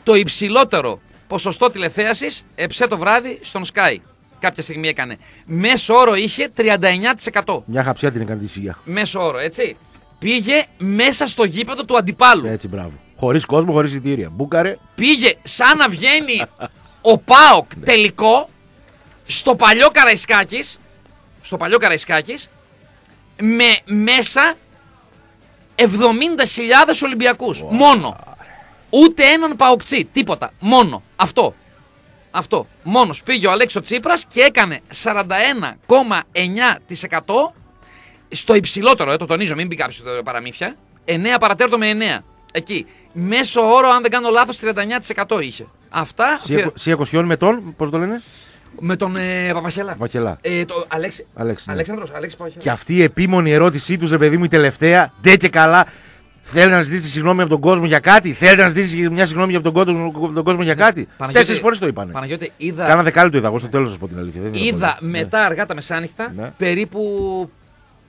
Το υψηλότερο ποσοστό τηλεθέασης εψέ το βράδυ στον Sky. Κάποια στιγμή έκανε. Μέσο όρο είχε 39%. Μια χαψιά την έκανε τη σιγά. Μέσο όρο, έτσι. Πήγε μέσα στο γήπεδο του αντιπάλου. Έτσι, μπράβο. Χωρίς κόσμο, χωρίς εισιτήρια. Μπούκαρε. Πήγε σαν να βγαίνει ο Πάοκ τελικό στο παλιό Καραϊσκάκης στο παλιό Καραϊσκάκης με μέσα 70.000 Ολυμπιακούς. Μόνο. Ούτε έναν Παοκτσί. Τίποτα. Μόνο. Αυτό. Αυτό. Μόνος πήγε ο Αλέξο Τσίπρας και έκανε 41,9% στο υψηλότερο, ε, το τονίζω, μην μπει κάποιος στο παραμύθια. 9 παρατέρτο με 9. Εκεί. Μέσο όρο, αν δεν κάνω λάθος, 39% είχε. Αυτά. Σία Κοσιόν με τον, πώς το λένε, Με τον ε, Παπαχελά. Βακελά. Ε, το, Αλέξη. Αλέξη, ναι. Αλέξανδρος, Αλέξη Παπαχελά. Και αυτή η επίμονη ερώτησή τους, ρε παιδί μου, η τελευταία, ντε και καλά. Θέλει να ζητήσει συγγνώμη από τον κόσμο για κάτι; Θέλει να ζητήσει μια συγγνώμη από τον κόσμο, από τον κόσμο για κάτι; Ναι. Παναγιώτη- Τέσσερις φορές το είπανε. Παναγιώτη, είδα, Κάνα δεκάλεπτο είδα. Εγώ στο τέλος σα πω την αλήθεια. Δεν είδα είδα πολύ. μετά αργά τα μεσάνυχτα Ναι. περίπου,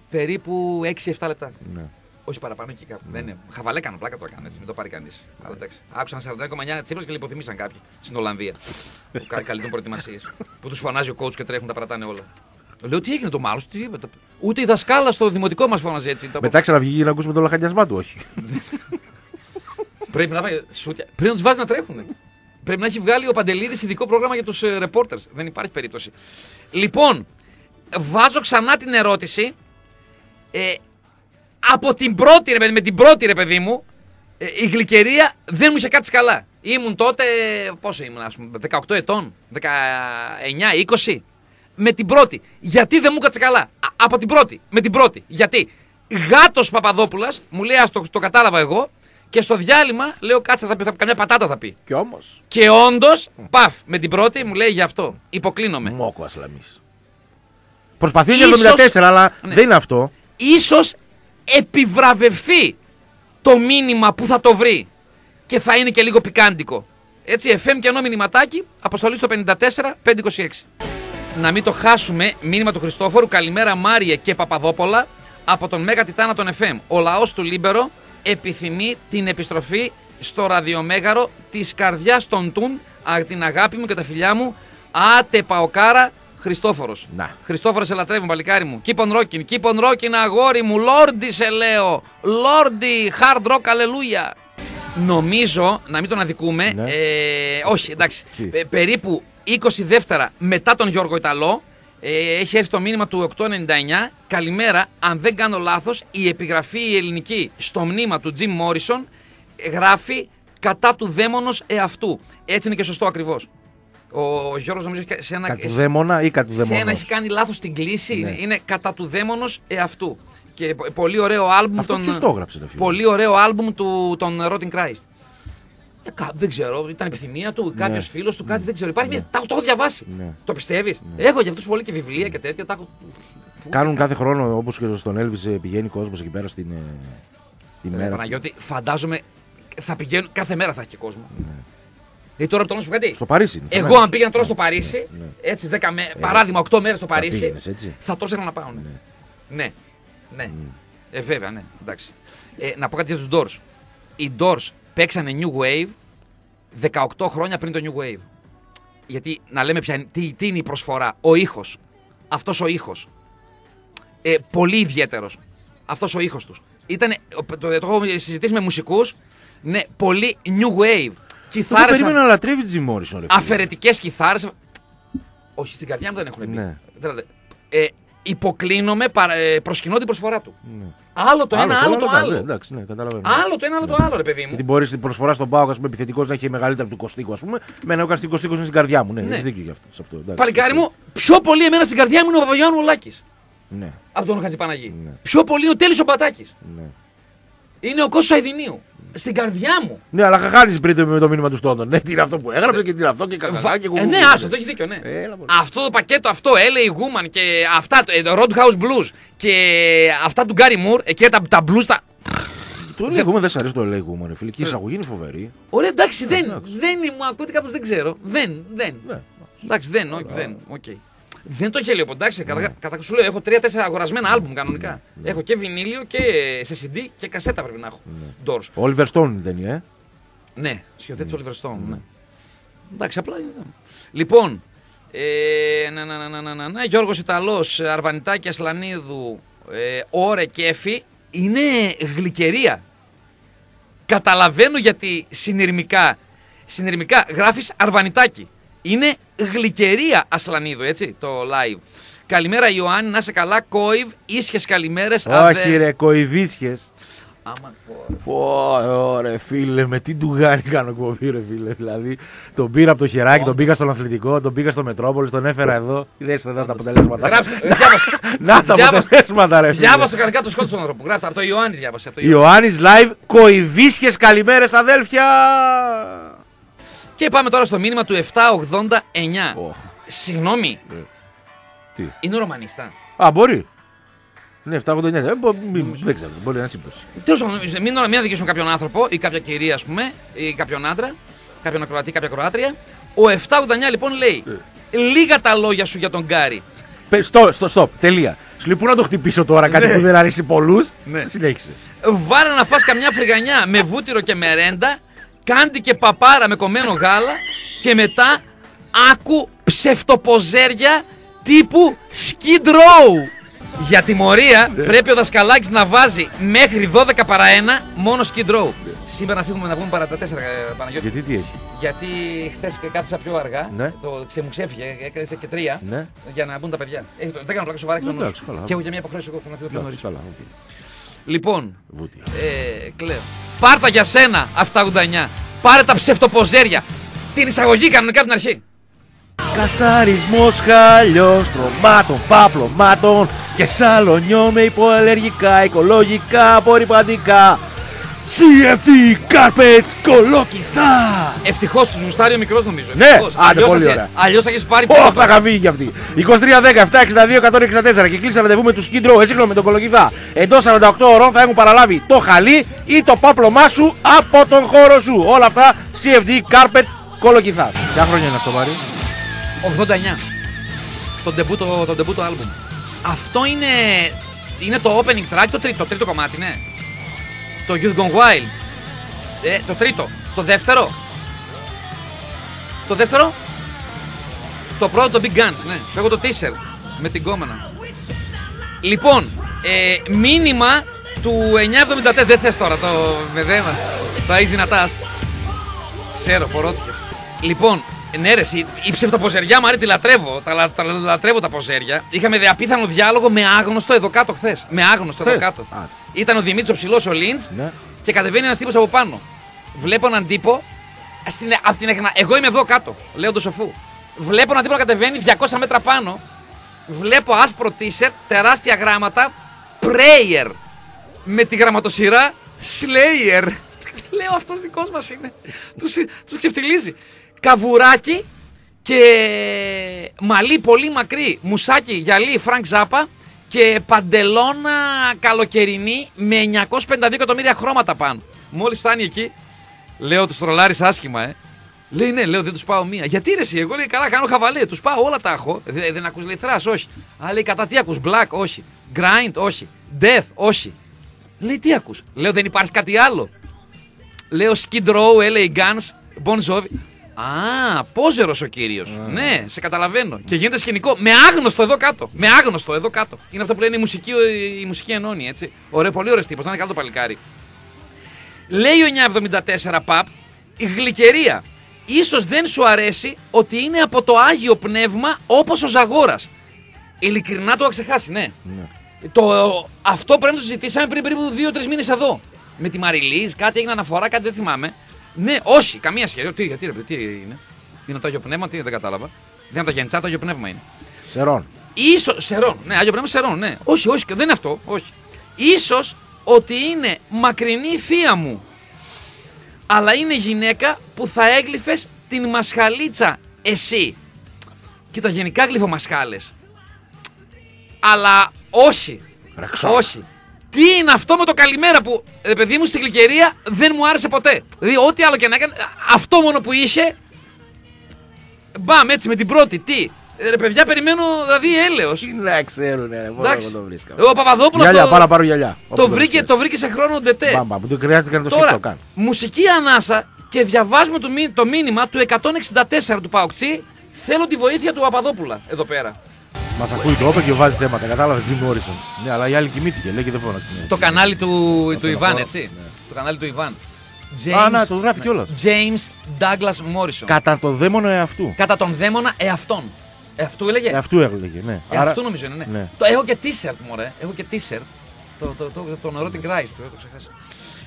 περίπου 6-7 λεπτά. Ναι. Όχι παραπάνω εκεί κάπου. Δεν είναι. Χαβαλέ κάνω, πλάκα το έκανε έτσι, μην το πάρει κανείς. Αλλά εντάξει. Άκουσαν 49,9 τσίπρε και λιποθυμήσαν κάποιοι στην Ολλανδία. που κα- καλύπτουν προετοιμασίες. που τους φωνάζει ο coach και τρέχουν τα παρατάνε όλα. Λέω τι έγινε το μάλλον, τι είπε. το- Ούτε η δασκάλα στο δημοτικό μας φώναζε έτσι. Τα- Μετά ξαναβγεί για να ακούσουμε το λαχανιασμά του, όχι. Πρέπει να βάζει σούτια. Πρέπει να τους βάζει να τρέχουν. Πρέπει να έχει βγάλει ο Παντελίδης ειδικό πρόγραμμα για τους reporters. Δεν υπάρχει περίπτωση. Λοιπόν, βάζω ξανά την ερώτηση. Ε, από την πρώτη, ρε παιδί, με την πρώτη ρε παιδί μου, ε, η γλυκερία δεν μου είχε κάτσει καλά. Ήμουν τότε, πόσο ήμουν, ας πούμε, 18 ετών, 19, 20. Με την πρώτη. Γιατί δεν μου κάτσε καλά; Α, από την πρώτη. Με την πρώτη. Γιατί. Γάτος Παπαδόπουλας, μου λέει, ας το, το κατάλαβα εγώ, και στο διάλειμμα λέω, κάτσε, θα πει, θα, καμιά πατάτα θα πει. Κι όμως. Και όντως, παφ, με την πρώτη μου λέει γι' αυτό. Υποκλίνομαι. Μόκος ασλαμί. Προσπαθεί για Ίσως- 74, αλλά Ναι. δεν είναι αυτό. ίσως επιβραβευθεί το μήνυμα που θα το βρει και θα είναι και λίγο πικάντικο. Έτσι, FM και ενώ μηνυματάκι, αποστολή στο 54-526. Να μην το χάσουμε, μήνυμα του Χριστόφορου, καλημέρα Μάριε και Παπαδόπολα από τον Μέγα Τιτάνα των FM. Ο λαός του Λίμπερο επιθυμεί την επιστροφή στο ραδιομέγαρο της καρδιάς των Τουν, α, την αγάπη μου και τα φιλιά μου, άτε παοκάρα Χριστόφορος. Να. Χριστόφορος σε λατρεύουν, παλικάρι μου. Keep on rocking, keep on rocking, αγόρι μου. Λόρντι σε λέω. Λόρντι, hard rock, αλληλούια. Νομίζω, να μην τον αδικούμε, Ναι. ε, όχι, εντάξει, Τι; ε, περίπου 20 δεύτερα μετά τον Γιώργο Ιταλό, ε, έχει έρθει το μήνυμα του 899. Καλημέρα, αν δεν κάνω λάθος, η επιγραφή η ελληνική στο μνήμα του Jim Morrison ε, γράφει κατά του δαίμονος εαυτού. Έτσι είναι και σωστό ακριβώς. Ο Γιώργος νομίζω έχει σε ένα... Κατ' του δαίμονα ή κατ' του Σε ένα δαίμονα. έχει κάνει λάθος την κλίση. Ναι. Είναι κατά του δαίμονος εαυτού. Και πο- πολύ ωραίο άλμπουμ. Αυτό των- ποιος το έγραψε, ρε φίλε; Πολύ ωραίο άλμπουμ του, των Rotting Christ. Ε, κα- δεν ξέρω, ήταν επιθυμία του, κάποιος φίλος του, κάτι δεν ξέρω. Υπάρχει μια. Τα, το έχω διαβάσει. Ναι. Το πιστεύεις; Έχω για αυτούς πολύ και βιβλία και τέτοια. Τα έχω... Κάνουν κάθε χρόνο όπως και στον Έλβη πηγαίνει κόσμος εκεί πέρα στην. ε, τη Ε, μέρα. Παναγιώτη, φαντάζομαι θα πηγαίνουν. Κάθε μέρα θα έχει και κόσμο. Δηλαδή τώρα το να σου πω κάτι. Ναι. Στο Παρίσι. είναι, Εγώ, φανάρι. αν πήγαινα τώρα στο Παρίσι, ναι. έτσι 10 με, παράδειγμα 8 μέρες στο Παρίσι, πήγαινες, έτσι. θα τρώσαινα να πάω. Ναι. Ναι. ναι. Ε, βέβαια, ναι. Εντάξει. Ε, να πω κάτι για τους Doors. Οι Doors παίξανε New Wave 18 χρόνια πριν το New Wave. Γιατί να λέμε πια, τι, τι είναι η προσφορά. Ο ήχος. Αυτός ο ήχος. Ε, πολύ ιδιαίτερος. Αυτός ο ήχος τους. Ήταν. Το, το, το έχω συζητήσει με μουσικούς. Ναι, πολύ New Wave. Εγώ Κιθάρες περίμενα να λατρεύει Τζι Μόρισον. αφαιρετικές κιθάρες Όχι, στην καρδιά μου δεν έχουν μπει. Ναι. Δηλαδή, ε, υποκλίνομαι, παρα, ε, προσκυνώ την προσφορά του. Ναι. Άλλο το ένα, άλλο το άλλο, άλλο. ναι, Εντάξει, ναι, καταλαβαίνω. Άλλο το ένα, άλλο το άλλο, ρε παιδί μου. Γιατί μπορείς την προσφορά στον Πάο, ας πούμε, επιθετικός να έχει μεγαλύτερα από του Κωστίκου, ας πούμε. Με ένα ο Κωστίκο είναι στην καρδιά μου. Ναι, Ναι. έχεις δίκιο για αυτό. σε αυτό εντάξει. Παλικάρι μου, πιο πολύ εμένα στην καρδιά μου είναι ο Παπαγιάννου Λάκης. Ναι, από τον Χατζηπαναγή. Ναι. Πιο πολύ είναι ο Τέλης ο Μπατάκης. ναι. Είναι ο Κώστας Αιδινίου. Στην καρδιά μου. Ναι, αλλά χάνει πριν με το μήνυμα του Στόντον. Ναι, τι είναι αυτό που έγραψε και τι είναι αυτό και κακά Βα- και ε, κουκού. ναι, άσο, το έχει δίκιο, ναι. Έλα, μωρέ. αυτό το πακέτο, αυτό, LA Woman και αυτά, το, ε, το Roadhouse Blues και αυτά του Γκάρι Μουρ, εκεί τα, τα blues, τα... Το λέγουμε, δεν σ' αρέσει το λέγουμε, ρε φίλε. Και η εισαγωγή είναι φοβερή. Ωραία, εντάξει, δεν, εντάξει. δεν μου ακούτε κάπως δεν ξέρω. Δεν, δεν. Ναι. Εντάξει, δεν, όχι, δεν. Οκ. Δεν το γέλιο, εντάξει. Κατά, κατά σου λέω, έχω τρία-τέσσερα αγορασμένα άλμπουμ κανονικά. Έχω και βινίλιο και σε CD και κασέτα πρέπει να έχω. Doors. Ο Oliver Stone είναι η ταινία, ε; Ναι, σκηνοθέτης Oliver Stone. Ναι. Εντάξει, απλά είναι. Λοιπόν, ε, να, να, να, να, να, να, να, Γιώργος Ιταλός, Αρβανιτάκη Ασλανίδου, ε, Ωρε Κέφι, είναι γλυκερία. Καταλαβαίνω γιατί συνειρμικά, συνειρμικά γράφεις Αρβανιτάκη. Είναι γλυκερία Ασλανίδου, έτσι, το live. Καλημέρα Ιωάννη, να είσαι καλά, Κόιβ, ίσχες καλημέρες. Όχι, ρε, κοηδίσχε. Άμα πω, Πω, ρε φίλε, με τι ντουγάρι κάνω εκπομπή, ρε φίλε. Δηλαδή, τον πήρα από το χεράκι, τον πήγα στον αθλητικό, τον πήγα στο Μετρόπολη, τον έφερα εδώ. Είδες εδώ τα αποτελέσματα. Γράψε, διάβασε. Να τα Διάβασε- αποτελέσματα, ρε φίλε. Διάβασε το κανονικά το σκότωσε τον άνθρωπο. Γράφει από το Ιωάννης διάβασε. Από το Ιωάννης live, κοηδίσχες καλημέρες αδέλφια. Και πάμε τώρα στο μήνυμα του 789. Οχ, Συγγνώμη, ε, Τι; είναι ο Ρωμανίστα. Α, μπορεί. Ναι, 789. Ε, μπο- μη- Δεν ξέρω, μπορεί να είναι σύμπτωση. Τέλος πάντων, μην, μην αδικήσουμε κάποιον άνθρωπο ή κάποια κυρία, ας πούμε, ή κάποιον άντρα, κάποιον ακροατή, κάποια ακροάτρια. Ο 789 λοιπόν λέει: Λίγα τα λόγια σου για τον Γκάρι. Πε- Στο, στο, stop, τελεία. Σου λέει πού να το χτυπήσω τώρα, κάτι που δεν αρέσει πολλούς. Ναι. Συνέχισε. Βάλε να φας καμιά φρυγανιά με βούτυρο και μερέντα, κάντι και παπάρα με κομμένο γάλα και μετά άκου ψευτοποζέρια τύπου Skid Row. Για τιμωρία πρέπει ο δασκαλάκης να βάζει μέχρι 12 παρά 1 μόνο Skid Row. Σήμερα να φύγουμε να βγούμε παρά τα 4 Παναγιώτη. Γιατί τι έχει; Γιατί χθες κάθισα πιο αργά. Ναι. Το ξε, μου ξέφυγε, έκανε και τρία. Ναι. Για να μπουν τα παιδιά. Ε, το- δεν κάνω πλάκα σοβαρά και το νου σου. Εντάξει, καλά. Και έχω και μια υποχρέωση εγώ που να φύγω πιο νωρίς. Εντάξει, καλά. οκ. Λοιπόν, Βούτυρο. ε, Κλέο. Πάρ' τα για σένα αυτά 89. Πάρε τα ψευτοποζέρια. Την εισαγωγή κανονικά από την αρχή. Καθαρισμός χαλιός στρωμάτων, παπλωμάτων και σαλονιών με υποαλλεργικά, οικολογικά, απορρυπαντικά. CFD Carpets κολόκυθάς. Ευτυχώς τους γουστάρει ο μικρός νομίζω. Ναι, Ευτυχώς. άντε, Αλλιώς πολύ θα σε- ωραία. Αλλιώς θα έχεις πάρει Ωχ, πόνο. θα είχα φύγει κι αυτή. 23, 10, 7, 62, 164 και κλείσει ραντεβού με τους Skid Row. Έτσι με τον κολοκυθά. Εντός 48 ώρων θα έχουν παραλάβει το χαλί ή το πάπλωμά σου από τον χώρο σου. Όλα αυτά CFD Carpet κολοκυθάς. Ποια χρόνια είναι αυτό, Μάρι. 89. Το ντεμπούτο, το ντεμπούτο άλμπουμ. Αυτό είναι, είναι το opening track, το τρίτο, το τρίτο κομμάτι, ναι. Το Youth Gone Wild. Ε, το τρίτο. Το δεύτερο. Το δεύτερο. Το πρώτο το Big Guns, ναι. Έχω το t-shirt με την κόμενα. Λοιπόν, ε, μήνυμα του 974. Δεν θες τώρα το με δέμα. Το έχεις δυνατά. άστα. Ξέρω, πορώθηκες. Λοιπόν, ναι, ρε, εσύ, η ψευτοποζεριά μου άρεσε, τη λατρεύω. Τα, λα- τα λατρεύω τα ποζέρια. Είχαμε δε απίθανο διάλογο με άγνωστο εδώ κάτω χθες. Με άγνωστο εδώ Χθες. κάτω. Α. Ήταν ο Δημήτρης ο ψηλός ο Λίντς Ναι. και κατεβαίνει ένας τύπος από πάνω. Βλέπω έναν τύπο. Στην, απ την, εκνα- εγώ είμαι εδώ κάτω, λέω το σοφού. Βλέπω έναν τύπο να κατεβαίνει 200 μέτρα πάνω. Βλέπω άσπρο t-shirt, τεράστια γράμματα. Slayer. Με τη γραμματοσυρά Slayer. Λέω αυτός δικός μας είναι. Τους τους ξεφτιλίζει. Καβουράκι και μαλλί πολύ μακρύ. Μουσάκι, γυαλί, Frank Zappa και παντελώνα καλοκαιρινή με 952 εκατομμύρια χρώματα πάνω. Μόλις φτάνει εκεί, λέω τους τρολάρεις άσχημα, ε. Λέει ναι, λέω δεν τους πάω μία. Γιατί ρε, εσύ, εγώ λέει καλά, κάνω χαβαλέ. Τους πάω όλα τα έχω. Δεν, δεν ακούς λιθρά, όχι. Α, λέει κατά τι ακούς, black, όχι. Grind, όχι. Death, όχι. Λέει τι ακούς. Λέω δεν υπάρχει κάτι άλλο. Λέω Skid Row, LA Guns, Bon Jovi. Α, πόζερο ο κύριος. Ναι, σε καταλαβαίνω. Και γίνεται σκηνικό με άγνωστο εδώ κάτω. Με άγνωστο εδώ κάτω. Είναι αυτό που λένε η μουσική, η μουσική ενώνει, έτσι. Ωραίο, πολύ ωραίος τύπος. Να είναι καλό το παλικάρι. Λέει ο 974 παπ, η γλυκερία. Ίσως δεν σου αρέσει ότι είναι από το Άγιο Πνεύμα όπως ο Ζαγόρας. Ειλικρινά το είχα ξεχάσει, ναι. Το, αυτό πρέπει να το συζητήσαμε πριν περίπου 2-3 μήνες εδώ. Με τη Μαριλίζ, κάτι έγινε αναφορά, κάτι δεν θυμάμαι. Ναι, όχι, καμία σχέση. Τι, γιατί ρε, παιδί, τι είναι; Είναι το Άγιο Πνεύμα, τι δεν κατάλαβα. Δεν είναι το Γεντσά, το Άγιο Πνεύμα είναι. Σερών. Ίσως, Σερών, ναι, Άγιο Πνεύμα Σερών, ναι. Όχι, όχι, δεν είναι αυτό, όχι. Ίσως ότι είναι μακρινή θεία μου, αλλά είναι γυναίκα που θα έγλυφες την μασχαλίτσα εσύ. Κοίτα, γενικά γλύφω μασχάλες. Αλλά όχι. Ρεξό. Όχι. Τι είναι αυτό με το καλημέρα που, ρε παιδί μου, στην γλυκερία δεν μου άρεσε ποτέ. Δηλαδή, ό,τι άλλο και να έκανε, αυτό μόνο που είχε. Μπαμ, έτσι με την πρώτη. Τι. Ε, Ρε παιδιά, περιμένω δηλαδή έλεος. Τι να ξέρουν, ρε, μόνο Εντάξει. εγώ το βρήκα. Ο Παπαδόπουλος Γυαλιά, το, πάω να πάρω γυαλιά. το, βρήκε, το βρήκε σε χρόνο ντετέ. Μπαμ, μπαμ, δεν χρειάζεται καν να το Τώρα, σκεφτώ καν. μουσική ανάσα και διαβάζουμε το, μη- το μήνυμα του 164 του Παοκτσή. Θέλω τη βοήθεια του Παπαδόπουλα εδώ πέρα. Μας ακούει το όπε και βάζει θέματα. Κατάλαβες Jim Morrison. Ναι, αλλά η άλλη κοιμήθηκε, λέει και δεν φώναξε. Το κανάλι του, του στον Ιβάν, χώρο. έτσι. Ναι. Το κανάλι του Ιβάν. Α, να, το γράφει κιόλας. James Douglas Morrison. Κατά το δαίμονο εαυτού. Κατά τον δαίμονα εαυτόν. Εαυτού έλεγε; Εαυτού έλεγε, ναι. Εαυτού νομίζω είναι, ναι. ναι. Το, έχω και t-shirt, μωρέ. Έχω και t-shirt. Το, το, το, τον Erotic Christ, το έχω ξεχάσει.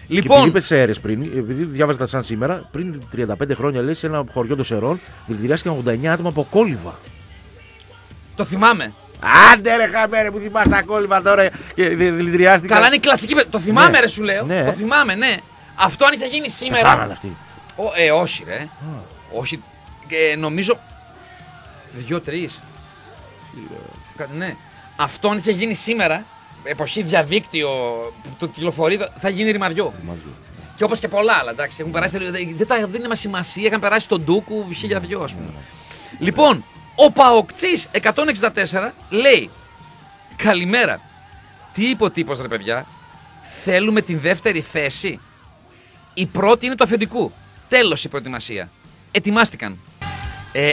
Και Λοιπόν, επειδή είπες σε αίρε πριν, επειδή διάβαζα τα σαν σήμερα, πριν 35 χρόνια λέει σε ένα χωριό των Σερών δηλητηριάστηκαν 89 άτομα από κόλυβα. Το θυμάμαι. Άντε ρε χαμένε που θυμάσαι τα κόλυβα τώρα και δη- δηλητηριάστηκαν. Καλά είναι η κλασική. πε- Το θυμάμαι, Ναι. ρε, σου λέω. Ναι. Το θυμάμαι, ναι. Αυτό αν είχε γίνει σήμερα. Πεθάναν αυτοί. Ο, ε, όχι, ρε. Όχι. Ε, νομίζω. Δύο-τρει. Ναι. Αυτό αν είχε γίνει σήμερα, εποχή διαδίκτυο που το κυκλοφορεί, θα γίνει ρημαριό. Και όπως και πολλά άλλα, εντάξει. Έχουν περάσει, δεν, τα, δεν είναι μα σημασία, είχαν περάσει στον Ντούκου χίλια δυο, ας πούμε. Λοιπόν, ο Παοκτσή 164 λέει: Καλημέρα. Τι είπε ο τύπος ρε παιδιά, θέλουμε την δεύτερη θέση. Η πρώτη είναι του αφεντικού. Τέλος η προετοιμασία. Ετοιμάστηκαν. Ε,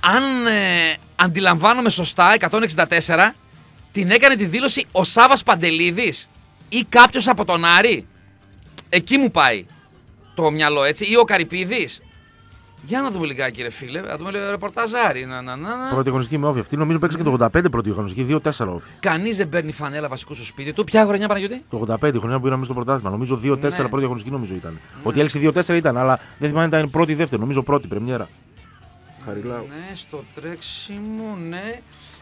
αν ε, αντιλαμβάνομαι σωστά, 164, την έκανε τη δήλωση ο Σάβας Παντελίδης ή κάποιος από τον Άρη. Εκεί μου πάει το μυαλό έτσι. Ή ο Καρυπίδης. Για να δούμε λιγάκι ρε φίλε. Να δούμε λίγο ρεπορταζάρι. Να, να, να, να. Πρώτη αγωνιστική με όφη. Αυτή νομίζω παίξε και το 85 πρώτη αγωνιστική, 2-4 όφη. Κανείς δεν παίρνει φανέλα βασικού στο σπίτι του. Ποια χρονιά Παναγιώτη; Το 85 χρονιά που είδαμε στο πρωτάθλημα. Νομίζω 2-4 Ναι. πρώτη αγωνιστική νομίζω ήταν. Ότι έλεξε 2-4 ήταν, αλλά δεν θυμάμαι αν ήταν πρώτη ή δεύτερη. Νομίζω πρώτη πρεμιέρα. Χαριλάου. Ναι, στο τρέξιμο, ναι.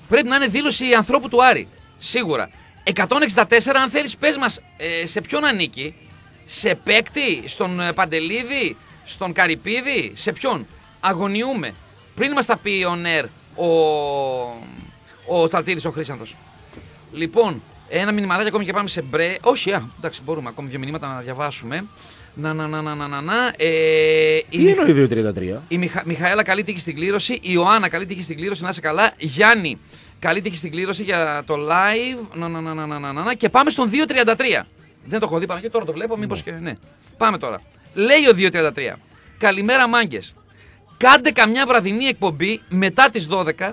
Πρέπει να είναι δήλωση ανθρώπου του Άρη. Σίγουρα. 164, αν θέλεις, πες μας ε, σε ποιον ανήκει; Σε παίκτη, στον ε, Παντελίδη, στον Καρυπίδη, σε ποιον; Αγωνιούμε. Πριν μας τα πει ο Νέρ ο, ο Τσαλτίδης, ο Χρήσανθος. Λοιπόν, ένα μηνυματάκι ακόμη και πάμε σε μπρε. Όχι, α, εντάξει, μπορούμε ακόμη δύο μηνύματα να διαβάσουμε. Να, να, να, να, να, να, να. Ε, η Τι Μιχα- εννοεί 2-33. η Μιχα... Μιχαέλα καλή τύχη στην κλήρωση. Η Ιωάννα καλή τύχη στην κλήρωση. Να είσαι καλά. Γιάννη καλή τύχη στην κλήρωση για το live. Να, να, να, να, να, να, να, να. Και πάμε στον 2.33. Δεν το έχω δει πάνω και τώρα το βλέπω. Μήπως και. Ναι. Πάμε τώρα. Λέει ο 2.33. Καλημέρα μάγκες. Κάντε καμιά βραδινή εκπομπή μετά τις 12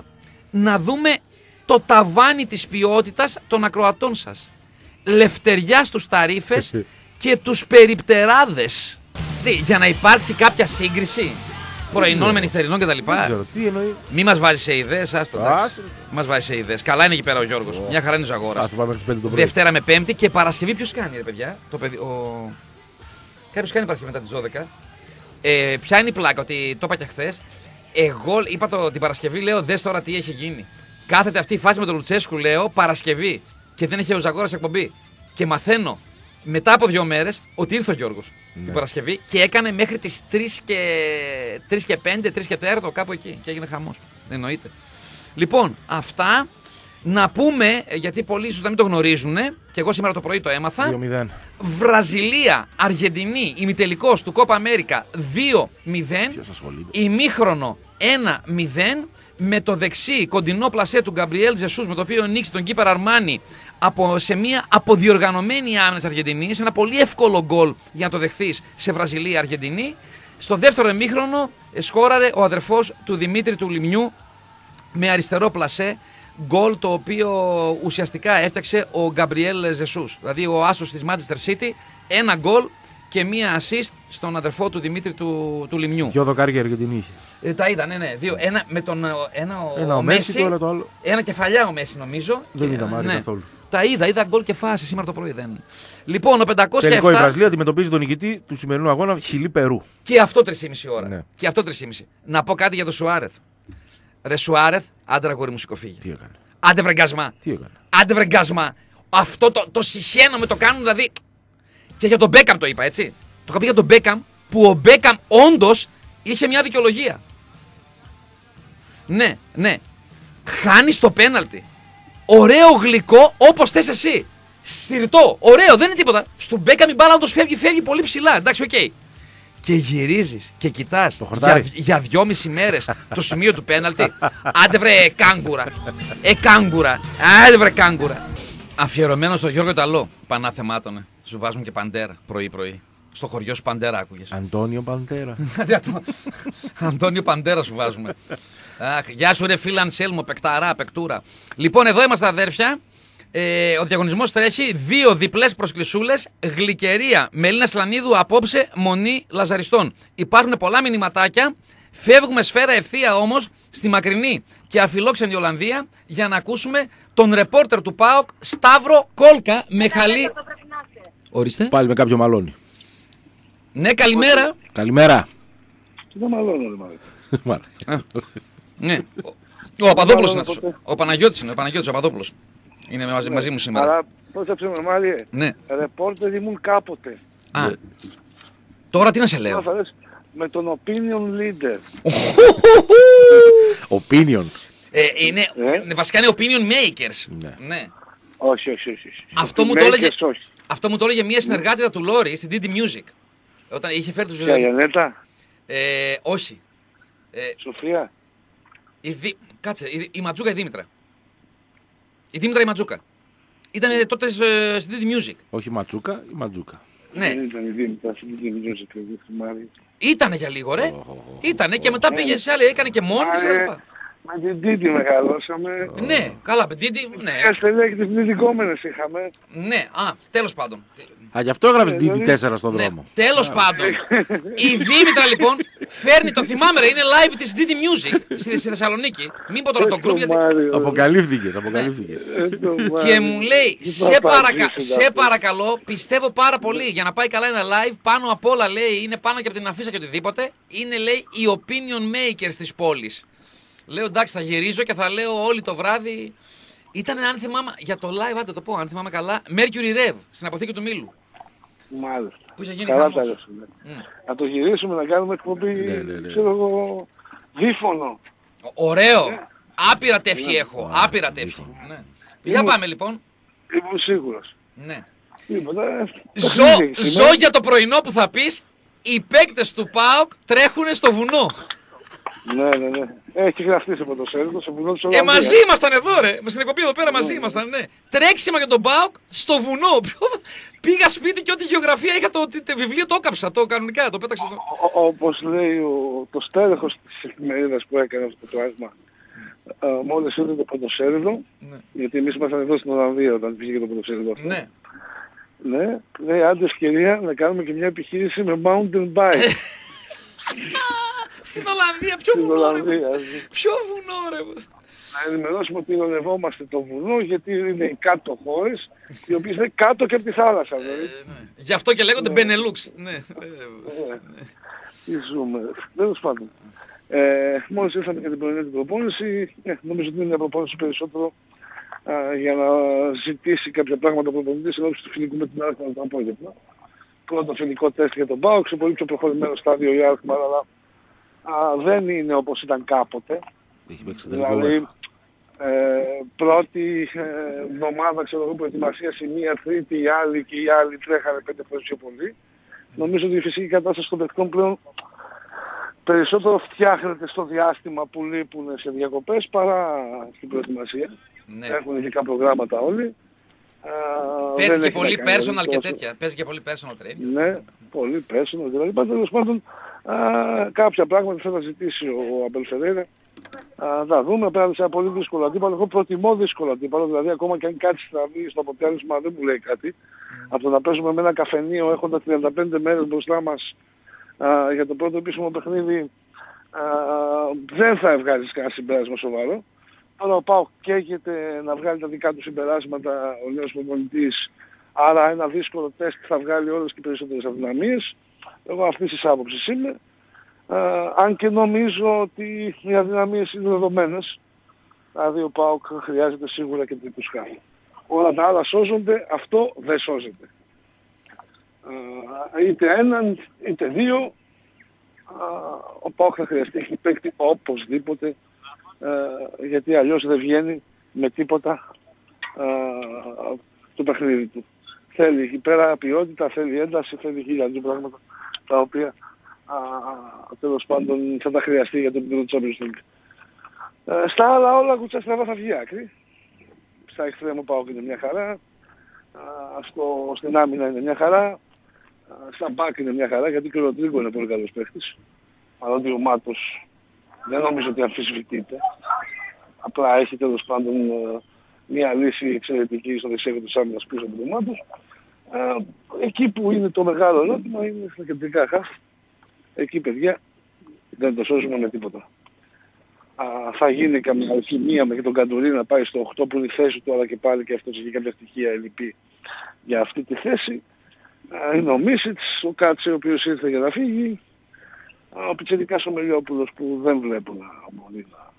να δούμε το ταβάνι της ποιότητας των ακροατών σας. Λευτεριά στους ταρίφες και τους περιπτεράδες. Τι, για να υπάρξει κάποια σύγκριση πρωινών με νυχτερινών κτλ. Δεν ξέρω, τι εννοεί. Μη μας βάζεις σε ιδέες, άστο. εντάξει. Άσε, ρε. Μας βάζεις σε ιδέες. Καλά είναι εκεί πέρα ο Γιώργος. Μια χαρά είναι ο Ζαγόρας. Α το πάμε μέχρι τις 5 το πρωί. Δευτέρα με Πέμπτη και Παρασκευή ποιος κάνει, ρε παιδιά; Το παιδί, ο... Κάποιος κάνει Παρασκευή μετά τις 12. Ε, ποια είναι η πλάκα, ότι το είπα και χθες. Εγώ είπα το, την Παρασκευή, λέω, δες τώρα τι έχει γίνει. Κάθεται αυτή η φάση με τον Λουτσέσκου, λέω, Παρασκευή. Και δεν έχει ο Ζαγόρας εκπομπή. Και μαθαίνω μετά από δύο μέρες ότι ήρθε ο Γιώργος την Παρασκευή και έκανε μέχρι τις 3 και, 3 και 5, 3 και 4 κάπου εκεί. Και έγινε χαμός. Δεν εννοείται. Λοιπόν, αυτά. Να πούμε, ε, γιατί πολλοί ίσως να μην το γνωρίζουν, και εγώ σήμερα το πρωί το έμαθα. 2-0. Βραζιλία, Αργεντινή, ημιτελικός του Κόπα Αμέρικα 2-0. Ποιος ασχολείται; Ημίχρονο 1-0. Με το δεξί κοντινό πλασέ του Γκαμπριέλ Ζεσούς, με το οποίο νίξει τον κύπερ Αρμάνι από, σε μια αποδιοργανωμένη άμυνας τη Αργεντινής. Ένα πολύ εύκολο γκολ για να το δεχθείς σε Βραζιλία-Αργεντινή. Στο δεύτερο ημίχρονο ε, σκόραρε ο αδερφός του Δημήτρη του Λιμνιού με αριστερό πλασέ. Γκολ το οποίο ουσιαστικά έφτιαξε ο Γκαμπριέλ Ζεσούς. Δηλαδή ο άσος της Manchester City. Ένα γκολ και μία assist στον αδερφό του Δημήτρη του, του Λιμνιού. Δυο δοκάρια Αργεντινή είχε. Ε, τα είδα, ναι, ναι. Δύο. Ένα με τον. ε, Ένα ο, Ένα ο Μέση, το άλλο το άλλο. Ένα κεφαλιά ο Μέση, νομίζω. Δεν Και- είδα Μάρι ναι. καθόλου. Τα είδα, είδα γκολ και φάση σήμερα το πρωί. Δεν. Λοιπόν, ο 507. Τελικό η Βραζιλία αντιμετωπίζει τον νικητή του σημερινού αγώνα Χιλή Περού. Και αυτό 3,5 ώρα. Ναι. Και αυτό 3,5. Να πω κάτι για τον Σουάρεθ. Ρε Σουάρεθ, άντε αγόρι μου σήκω φύγε. Τι έκανε; Άντε βρε γκασμά. Τι έκανε; Άντε βρε γκασμά. Αυτό το, το συχαίνομαι το κάνουν δηλαδή. Και για τον Μπέκαμ το είπα έτσι. Το είχα πει για τον Μπέκαμ που ο Μπέκαμ όντως είχε μια δικαιολογία. Ναι, ναι. Χάνεις το πέναλτι. Ωραίο γλυκό όπως θες εσύ. Συρτό, ωραίο, δεν είναι τίποτα. Στον Μπέκαμ η μπάλα όντως φεύγει, φεύγει πολύ ψηλά. Εντάξει, οκ. Και γυρίζεις και κοιτάς Το για, χορτάρι. για δυόμιση μέρες το σημείο του πέναλτι. Άντε βρε κάγκουρα. Ε κάγκουρα. Άντε βρε κάγκουρα. Αφιερωμένο στο Γιώργο Ταλό. Πανάθεμάτωνε. Σου βάζουν και παντέρα πρωί-πρωί. Στο χωριό σου παντέρα άκουγες. Αντώνιο Παντέρα. Αντώνιο Παντέρα σου βάζουμε. Αχ, γεια σου ρε φίλε Ανσέλμο, πεκταρά, πεκτούρα. Λοιπόν, εδώ είμαστε αδέρφια. Ε, ο διαγωνισμός τρέχει. Δύο διπλές προσκλησούλες. Γλυκερία Μελίνα Σλανίδου απόψε Μονή Λαζαριστών. Υπάρχουν πολλά μηνυματάκια. Φεύγουμε σφαίρα ευθεία όμως στη μακρινή και αφιλόξενη Ολλανδία για να ακούσουμε τον ρεπόρτερ του ΠΑΟΚ Σταύρο Κόλκα με χαλί. Ορίστε. Πάλι με κάποιο μαλώνει. Ναι, καλημέρα. Καλημέρα. Δεν μαλώνω, ρε μαλάκα. Μάλιστα. Ναι. Ο, ο Παπαδόπουλος είναι Μάλλον αυτός. Ο Παναγιώτης είναι, ο Παναγιώτης ο Παπαδόπουλος. Είναι μαζί, μαζί μου σήμερα. Αλλά πώς θα ψέμε, μάλλον, Ναι. ρεπόρτερ ήμουν κάποτε. Α. Τώρα τι να σε λέω; Τώρα θα λες, με τον opinion leader. Opinion. Ε, είναι, Ε; είναι- βασικά είναι opinion makers. Ναι. Ναι. Όχι, όχι, όχι. όχι. Αυτό μου, το Makers, έλεγε, όχι. αυτό μου το έλεγε μια συνεργάτητα του Λόρι στην DD Music. Όταν είχε φέρει τους Ποια, δηλαδή. η Ανέτα, Ε, όχι. Ε, Σοφία; η Δη... Κάτσε, η, η Ματζούκα η Δήμητρα. Η Δήμητρα η Ματζούκα. Ήταν τότε ε, στην DD Music. Όχι ματσούκα ή ματζούκα. Ναι. Δεν ήταν η Δήμητρα, αυτή την music, δεν θυμάμαι. Ήτανε για λίγο, ρε. Οχ, οχ, οχ, Ήτανε και μετά πήγε σε άλλη, έκανε και μόνης της. Α, ε, κτλ. Με την Τίτη μεγαλώσαμε. Ναι, καλά, πεντήτη, ναι. Και στελέχη τις πληθυκόμενες είχαμε. Ναι, α, τέλος πάντων. Α, γι' αυτό έγραφε Ε, DD4 δηλαδή- στον Ναι, δρόμο. τέλος πάντων. Η Δήμητρα λοιπόν φέρνει το θυμάμαι, ρε, είναι live της DD Music στη, στη Θεσσαλονίκη. Μην πω τώρα το group γιατί. Αποκαλύφθηκες, αποκαλύφθηκες. Ε, Και μου λέει, σε, παρακα... σε παρακαλώ, πιστεύω πάρα πολύ για να πάει καλά ένα live. Πάνω απ' όλα λέει, είναι πάνω και από την αφίσα και οτιδήποτε. Είναι λέει οι opinion makers της πόλης. Λέω εντάξει, θα γυρίζω και θα λέω όλη το βράδυ. Ήταν, αν θυμάμαι, για το live, άντε το πω, αν θυμάμαι καλά, Mercury Rev στην αποθήκη του Μήλου. Μάλιστα. Που είχε γίνει Καλά χαμός. τα λες. ναι. Μμ. Να το γυρίσουμε, να κάνουμε εκπομπή, Ναι, ναι, ναι. ξέρω εγώ, δίφωνο. Ωραίο. Άπειρα τεύχη έχω. Άπειρα τεύχη. Ναι. Για πάμε λοιπόν. Ήμουν σίγουρος. Ναι. Τίποτα. ε, Ζω, παιχνίδι, ζω σήμερα. για το πρωινό που θα πεις οι παίκτες του ΠΑΟΚ τρέχουν στο βουνό. Ναι, ναι, ναι. Έχει γραφτεί σε πρωτοσέλιδο, σε βουνό της Ε, Ολλανδίας. μαζί ήμασταν εδώ, ρε. Με στην εκπομπή εδώ πέρα μαζί ήμασταν, ναι. Τρέξιμα για τον ΠΑΟΚ στο βουνό. Ποιο- Πήγα σπίτι και ό,τι γεωγραφία είχα το, το, βιβλίο το έκαψα, το κανονικά, το πέταξα. Στο... Ο- Όπως λέει ο, το στέλεχος της εφημερίδας που έκανε αυτό το πράγμα, ε, μόλις είδε το πρωτοσέλιδο, Ναι. γιατί εμείς ήμασταν εδώ στην Ολλανδία όταν πήγε το πρωτοσέλιδο αυτό. ναι. Ναι, λέει άντε κυρία να κάνουμε και μια επιχείρηση με mountain bike Στην Ολλανδία, ποιο στην βουνό, ρε. Ολλανδία. Ποιο βουνό, ρε. Να ενημερώσουμε ότι ειρωνευόμαστε το βουνό γιατί είναι οι κάτω χώρες, οι οποίες είναι κάτω και από τη θάλασσα. Δηλαδή. Ε, ναι. Γι' αυτό και λέγονται Benelux. Ναι. ε, Τι ζούμε. Τέλος πάντων. Ε, μόλις ήρθαμε και την πρωινή την προπόνηση, ε, νομίζω ότι είναι μια προπόνηση περισσότερο α, για να ζητήσει κάποια πράγματα ο προπονητής ενώπιση του φιλικού με την Άρχμα το απόγευμα. Πρώτο φιλικό τεστ για τον Πάοξ, σε πολύ πιο προχωρημένο στάδιο η Άρχμα, αλλά α, δεν είναι όπως ήταν κάποτε. Έχει παίξει τελικό Δηλαδή, UEFA. ε, πρώτη ε, εβδομάδα ξέρω εγώ προετοιμασίας η μία τρίτη, η άλλη και η άλλη τρέχανε πέντε φορές πιο πολύ. Νομίζω ότι η φυσική κατάσταση των παιχτών πλέον περισσότερο φτιάχνεται στο διάστημα που λείπουν σε διακοπές παρά στην προετοιμασία. ναι. Έχουν ειδικά προγράμματα όλοι. Α, Παίζει δεν και έχει να πολύ κάνει personal και τόσο- τέτοια. Παίζει και πολύ personal training. ναι, πολύ personal. Δηλαδή, πάντως, τέλος πάντων, α, κάποια πράγματα θα τα ζητήσει ο Αμπελ Φεραίρα. Α, θα δούμε, απέναντι σε ένα πολύ δύσκολο αντίπαλο. Εγώ προτιμώ δύσκολο αντίπαλο, δηλαδή ακόμα και αν κάτι στραβεί στο αποτέλεσμα δεν μου λέει κάτι. Από το να παίζουμε με ένα καφενείο έχοντας 35 μέρες μπροστά μας α, για το πρώτο επίσημο παιχνίδι α, δεν θα βγάλεις κανένα συμπέρασμα σοβαρό. Τώρα ο Πάο καίγεται να βγάλει τα δικά του συμπεράσματα ο νέος προπονητής Άρα ένα δύσκολο τεστ θα βγάλει όλες και περισσότερες αδυναμίες. Εγώ αυτής της άποψης είμαι. Ε, αν και νομίζω ότι οι αδυναμίες είναι δεδομένες. Δηλαδή ο ΠΑΟΚ χρειάζεται σίγουρα και τρίτους χάρη. Όλα τα άλλα σώζονται, αυτό δεν σώζεται. Ε, είτε έναν, είτε δύο, ε, ο ΠΑΟΚ θα χρειαστεί έχει παίκτη οπωσδήποτε, ε, γιατί αλλιώς δεν βγαίνει με τίποτα ε, το παιχνίδι του. Θέλει εκεί πέρα ποιότητα, θέλει ένταση, θέλει χίλια πράγματα τα οποία α, τέλος πάντων θα τα χρειαστεί για το επίπεδο του Champions League. Ε, στα άλλα όλα κουτσά στραβά θα βγει άκρη. Στα εξτρέμου πάω και είναι μια χαρά. Α, στο, στην άμυνα είναι μια χαρά. Α, στα μπάκ είναι μια χαρά γιατί και ο Ροντρίγκο είναι πολύ καλός παίχτης. Παρότι ο Μάτος δεν νομίζω ότι αμφισβητείται. Απλά έχει τέλος πάντων ε, μια λύση εξαιρετική στο δεξιό του άμυνας πίσω από τον Μάτος. Ε, εκεί που είναι το μεγάλο ερώτημα είναι στα κεντρικά χαφ. Εκεί παιδιά δεν το σώζουμε με τίποτα. Α, θα γίνει καμιά αλχημία με τον Καντουρί να πάει στο 8 που είναι η θέση του αλλά και πάλι και αυτός έχει κάποια στοιχεία ελλειπή για αυτή τη θέση. Α, είναι ο Μίσιτς, ο Κάτσε ο οποίος ήρθε για να φύγει. Α, ο Πιτσερικάς ο Μελιόπουλος που δεν βλέπω να μπορεί να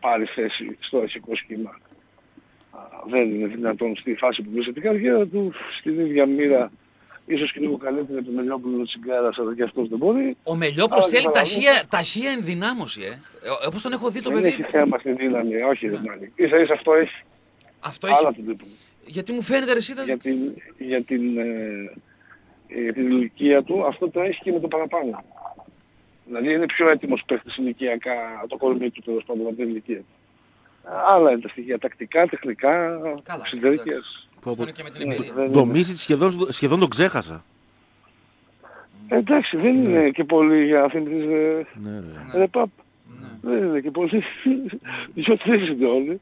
πάρει θέση στο αρχικό σχήμα δεν είναι δυνατόν στη φάση που βρίσκεται η καριέρα του, στην ίδια μοίρα ίσως και λίγο καλύτερη από τον Μελιόπουλο Τσιγκάρας, αλλά και αυτός δεν μπορεί. Ο Μελιόπουλος θέλει ταχεία, ταχεία ενδυνάμωση, ε. ε. Όπως τον έχω δει το δεν παιδί. έχει θέμα στην δύναμη, όχι δεν μάλλον. Ίσα ίσα αυτό έχει. Αυτό Άλλα έχει. του λείπουν. Γιατί μου φαίνεται ρε εσύ, Για την, για την, ε, ε, για την ηλικία του αυτό το έχει και με το παραπάνω. Δηλαδή είναι πιο έτοιμος παίχτης ηλικιακά το κορμί του τέλος πάντων από την ηλικία του. Άλλα είναι τα στοιχεία, τακτικά, τεχνικά, Καλά, συνδέκειες. Πω, πω. Αυτό είναι και με την Ναι, εμπειρία. δεν Το είναι. Μίσιτ σχεδόν, σχεδόν τον ξέχασα. Εντάξει, δεν είναι και πολύ για να θυμηθείς ε, Ναι, ρε. ρε παπ. Ναι. Δεν είναι και πολύ. Δυο-τρεις είναι όλοι.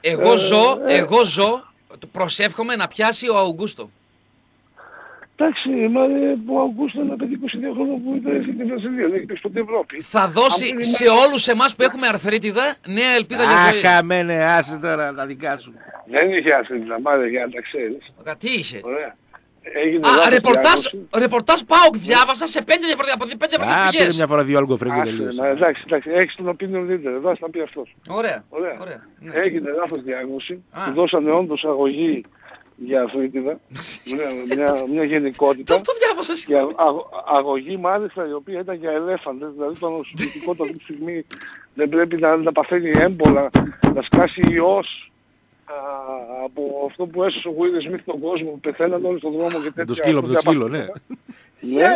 Εγώ Ε, ζω, ε. εγώ ζω, το προσεύχομαι να πιάσει ο Αουγκούστο. Εντάξει, μα ε, ο Αυγούστο είναι ένα παιδί 22 χρόνων που ήταν στην Βραζιλία, δεν έχει παίξει ποτέ Ευρώπη. Θα δώσει Αν σε περιμένω- όλους εμάς που έχουμε αρθρίτιδα νέα ελπίδα για ζωή. Αχ, αμένε, άσε τώρα τα δικά σου. Δεν είχε άσχετη να μάθει για να τα ξέρεις. Κα- Τι είχε; Ωραία. Έγινε Α, λάθος ρεπορτάζ, διάγνωση. ρεπορτάζ ΠΑΟΚ διάβασα σε πέντε διαφορετικά, από πέντε Α, διαφορετικές πήρε πηγές. μια φορά δύο αλκοφρέγγι Άσε, τελείωσε. μα εντάξει, εντάξει, έχεις τον opinion leader, εδώ ας τα πει αυτός. Ωραία, Ωραία. ωραία. ναι. Έγινε λάθος διάγνωση, Α. του δώσανε όντως αγωγή για αθλήτηδα, μια, μια, μια Το γενικότητα. αυτό διάβασα Και σήμερα. αγω- αγωγή μάλιστα η οποία ήταν για ελέφαντες, δηλαδή το νοσοκομικό το αυτή τη στιγμή δεν πρέπει να, να παθαίνει έμπολα, να σκάσει ιός α, από αυτό που έσωσε ο Will Smith τον κόσμο, που πεθαίναν όλοι στον δρόμο και τέτοια. Με το σκύλο, με το σκύλο, ναι. Ναι,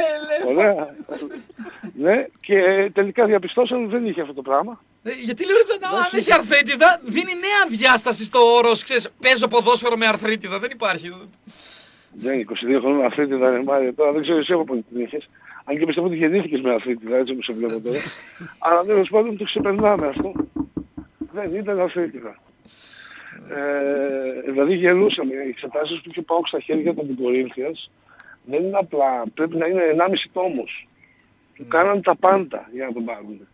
ωραία. ναι, και τελικά διαπιστώσαν ότι δεν είχε αυτό το πράγμα. Ε, Γιατί λέω ρε, να- αν έχει αρθρίτιδα, δίνει νέα διάσταση στο όρος, ξέρεις, παίζω ποδόσφαιρο με αρθρίτιδα, δεν υπάρχει. Δεν είναι 22 χρόνια αθλήτηδα, ρε Μάρια, τώρα δεν ξέρω εσύ από πότε την είχες. Αν και πιστεύω ότι γεννήθηκες με αθλήτηδα, έτσι όπως σε βλέπω τώρα. Αλλά τέλος πάντων το ξεπερνάμε αυτό. Δεν ήταν αθλήτηδα. Ε, δηλαδή γελούσαμε. Οι εξετάσεις που είχε πάω στα χέρια των Κορίνθιας δεν είναι απλά. Πρέπει να είναι 1,5 τόμος. Του κάναν τα πάντα για να τον πάρουν.